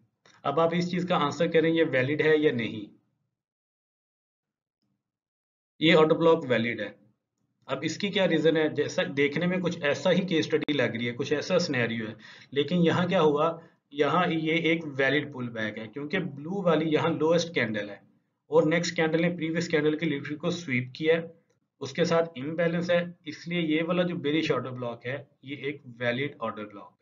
[SPEAKER 1] अब आप इस चीज़ का आंसर करें, ये वैलिड है या नहीं? ये ऑटो ब्लॉक वैलिड है। अब इसकी क्या रीजन है? जैसा देखने में कुछ ऐसा ही केस स्टडी लग रही है, कुछ ऐसा स्नैरियो है। लेकिन यहाँ क्या हुआ? यहाँ ये एक वैलिड पुल बैक है, क्योंकि ब्लू वाली यहाँ लोएस्ट कैंडल है। और नेक्स्ट कैंडल ने प्रीवियस कैंडल की लिटरी को स्वीप किया है। उसके साथ इम्बेलेंस है। इसलिए ये वाला जो बेरिश ऑर्डर ब्लॉक है, ये एक वैलिड ऑर्डर ब्लॉक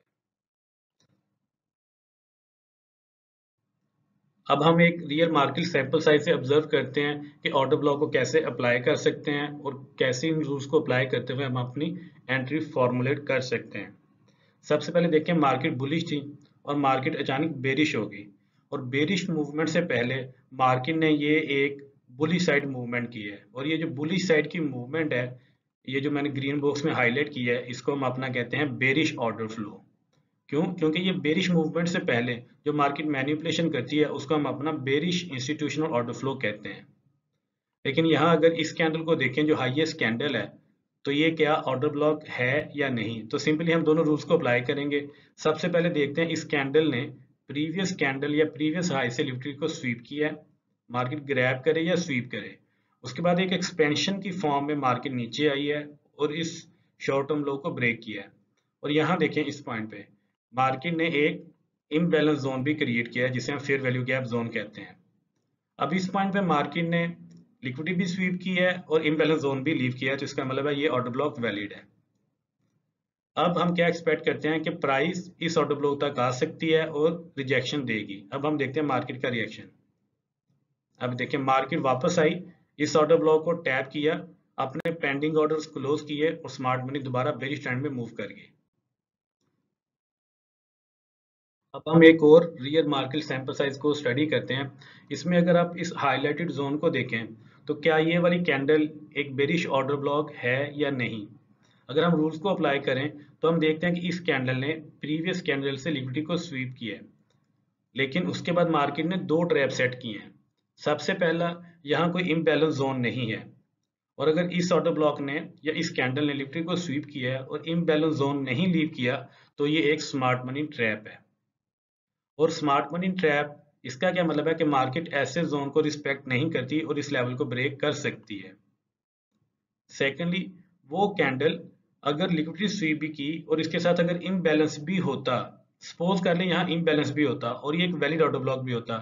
[SPEAKER 1] अब हम एक रियल मार्केट सैंपल साइज़ से ऑब्ज़र्व करते हैं कि ऑर्डर ब्लॉक को कैसे अप्लाई कर सकते हैं और कैसे इन रूल्स को अप्लाई करते हुए हम अपनी एंट्री फॉर्मुलेट कर सकते हैं। सबसे पहले देखें मार्केट बुलिश थी और मार्केट अचानक बेरिश होगी और बेरिश मूवमेंट से पहले मार्केट ने ये एक बुली साइड मूवमेंट की है और ये जो बुली साइड की मूवमेंट है, ये जो मैंने ग्रीन बॉक्स में हाईलाइट किया है, इसको हम अपना कहते हैं बेरिश ऑर्डर फ्लो क्यों? क्योंकि ये बेरिश मूवमेंट से पहले जो मार्केट मैनिपुलेशन करती है उसको हम अपना बेरिश इंस्टीट्यूशनल ऑर्डर फ्लो कहते हैं। लेकिन यहाँ अगर इस कैंडल को देखें जो हाईएस्ट कैंडल है तो ये क्या ऑर्डर ब्लॉक है या नहीं? तो सिंपली हम दोनों रूल्स को अप्लाई करेंगे। सबसे पहले देखते हैं इस कैंडल ने प्रीवियस कैंडल या प्रीवियस हाई से लिफ्टी को स्वीप किया है। मार्केट ग्रैब करे या स्वीप करे। उसके बाद एक एक्सपेंशन की फॉर्म में मार्केट नीचे आई है और इस शॉर्ट टर्म लो को ब्रेक किया है। और यहाँ देखें इस पॉइंट पे। मार्केट ने एक इम्बेलेंस जोन भी क्रिएट किया है, जिसे हम फेयर वैल्यू गैप जोन कहते हैं। अब इस पॉइंट पे मार्केट ने लिक्विडिटी भी स्वीप की है और इम्बेलेंस जोन भी लीव किया है तो इसका मतलब है ये ऑर्डर ब्लॉक वैलिड है। अब हम क्या एक्सपेक्ट करते हैं कि प्राइस इस ऑर्डर ब्लॉक तक आ सकती है और रिजेक्शन देगी। अब हम देखते हैं मार्केट का रिएक्शन अब देखिए मार्केट वापस आई, इस ऑर्डर ब्लॉक को टैप किया, अपने पेंडिंग ऑर्डर्स क्लोज किए और स्मार्ट मनी दोबारा बेरिश ट्रेंड में मूव कर गई। अब हम एक और रियल मार्केट सैंपल साइज़ को स्टडी करते हैं। इसमें अगर आप इस हाईलाइटेड जोन को देखें तो क्या ये वाली कैंडल एक बेरिश ऑर्डर ब्लॉक है या नहीं? अगर हम रूल्स को अप्लाई करें तो हम देखते हैं कि इस कैंडल ने प्रीवियस कैंडल से लिक्विडिटी को स्वीप किया है। लेकिन उसके बाद मार्केट ने दो ट्रैप सेट किए हैं। सबसे पहला, यहाँ कोई इम्बेलेंस जोन नहीं है। और अगर इस ऑर्डर ब्लॉक ने या इस कैंडल ने लिफ्टी को स्वीप किया है और इम्बेलेंस जोन नहीं लीव किया तो ये एक स्मार्ट मनी ट्रैप है। और स्मार्ट मनी ट्रैप इसका क्या मतलब है कि मार्केट ऐसे जोन को रिस्पेक्ट नहीं करती और इस लेवल को ब्रेक कर सकती है। सेकेंडली वो कैंडल अगर लिक्विडिटी स्वीप भी की और इसके साथ अगर इम्बैलेंस भी होता सपोज़ कर लें यहाँ इम्बैलेंस भी होता और ये एक वैलिड ऑर्डर ब्लॉक भी होता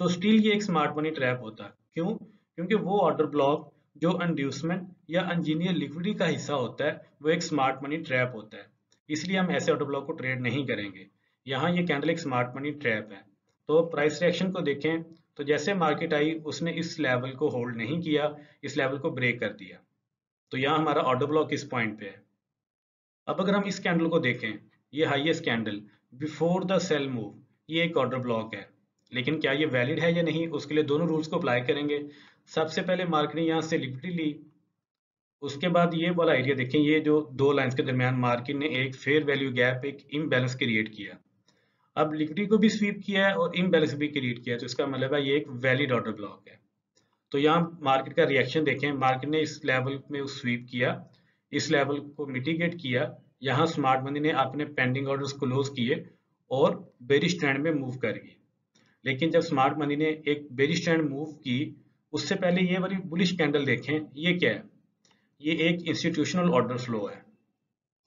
[SPEAKER 1] तो स्टिल ये एक स्मार्ट मनी ट्रैप होता। क्यों? क्योंकि वो ऑर्डर ब्लॉक जो इंड्यूसमेंट या इंजीनियर लिक्विडिटी का हिस्सा होता है, वो एक स्मार्ट मनी ट्रैप होता है। इसलिए हम ऐसे ऑर्डर ब्लॉक को ट्रेड नहीं करेंगे। यहाँ ये कैंडल एक स्मार्ट मनी ट्रैप है। तो प्राइस रिएक्शन को देखें तो जैसे मार्केट आई, उसने इस लेवल को होल्ड नहीं किया, इस लेवल को ब्रेक कर दिया। तो यहाँ हमारा ऑर्डर ब्लॉक इस पॉइंट पे है। अब अगर हम इस कैंडल को देखें, ये highest candle before the sell move ये एक ऑर्डर ब्लॉक है। लेकिन क्या ये वैलिड है या नहीं, उसके लिए दोनों रूल्स को अप्लाई करेंगे। सबसे पहले मार्केट ने यहाँ से लिक्विडिटी ली। उसके बाद ये वाला एरिया देखें, ये जो दो लाइंस के दरमियान मार्केट ने एक फेयर वैल्यू गैप एक इम्बैलेंस क्रिएट किया। अब लिक्विडिटी को भी स्वीप किया है और इम्बेलेंस भी क्रिएट किया है तो इसका मतलब है ये एक वैलिड ऑर्डर ब्लॉक है। तो यहाँ मार्केट का रिएक्शन देखें मार्केट ने इस लेवल में स्वीप किया, इस लेवल को मिटिगेट किया, यहाँ स्मार्ट मनी ने अपने पेंडिंग ऑर्डर्स क्लोज किए और बेरिश ट्रेंड में मूव कर गई। लेकिन जब स्मार्ट मनी ने एक बेरिश ट्रेंड मूव की, उससे पहले ये वाली बुलिश कैंडल देखें, ये क्या है? ये एक इंस्टीट्यूशनल ऑर्डर फ्लो है।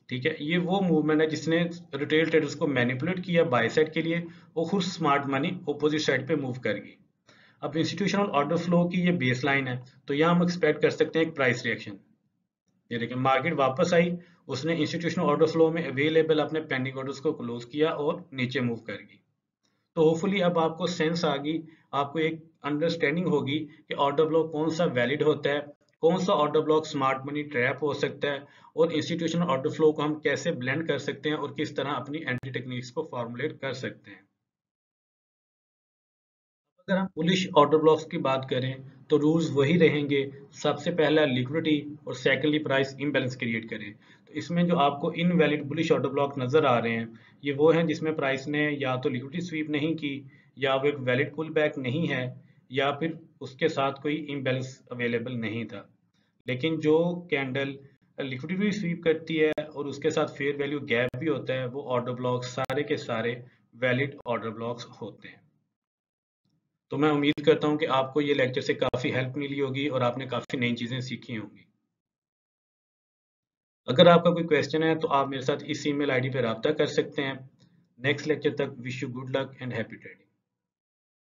[SPEAKER 1] ठीक है? ये वो मूवमेंट है जिसने रिटेल ट्रेडर्स को मैनिपुलेट किया बाय साइड के लिए, वो खुद स्मार्ट मनी अपोजिट साइड पे मूव कर गई। अब इंस्टीट्यूशनल ऑर्डर फ्लो की ये बेस लाइन है तो यहाँ हम एक्सपेक्ट कर सकते हैं एक प्राइस रिएक्शन ये देखिए मार्केट वापस आई, उसने इंस्टीट्यूशनल ऑर्डर फ्लो में अवेलेबल अपने पेंडिंग ऑर्डर्स को क्लोज किया और नीचे मूव कर गई। तो होपफुली अब आपको सेंस आ गई, आपको एक अंडरस्टैंडिंग होगी कि ऑर्डर फ्लो कौन सा वैलिड होता है कौन सा order block smart money trap हो सकता है और इंस्टीट्यूशनल ऑर्डर फ्लो को हम कैसे ब्लेंड कर सकते हैं और किस तरह अपनी एंटी टेक्निक्स को फॉर्मुलेट कर सकते हैं। अगर हम पुलिश ऑर्डर ब्लॉक्स की बात करें तो रूल्स वही रहेंगे। सबसे पहला लिक्विडिटी और सेकेंडली प्राइस इम्बेलेंस क्रिएट करें। तो इसमें जो आपको इनवैलिड बुलिश ऑर्डर ब्लॉक नज़र आ रहे हैं, ये वो हैं जिसमें प्राइस ने या तो लिक्विडिटी स्वीप नहीं की, या वो एक वैलिड पुल बैक नहीं है, या फिर उसके साथ कोई इम्बेलेंस अवेलेबल नहीं था। लेकिन जो कैंडल लिक्विडिटी स्वीप करती है और उसके साथ फेयर वैल्यू गैप भी होता है, वो ऑर्डर ब्लॉक सारे के सारे वैलिड ऑर्डर ब्लॉक्स होते हैं। तो मैं उम्मीद करता हूँ कि आपको ये लेक्चर से काफ़ी हेल्प मिली होगी और आपने काफ़ी नई चीज़ें सीखी होंगी। अगर आपका कोई क्वेश्चन है तो आप मेरे साथ इस ईमेल आईडी पर रब्ता कर सकते हैं। नेक्स्ट लेक्चर तक wish you good luck and happy trading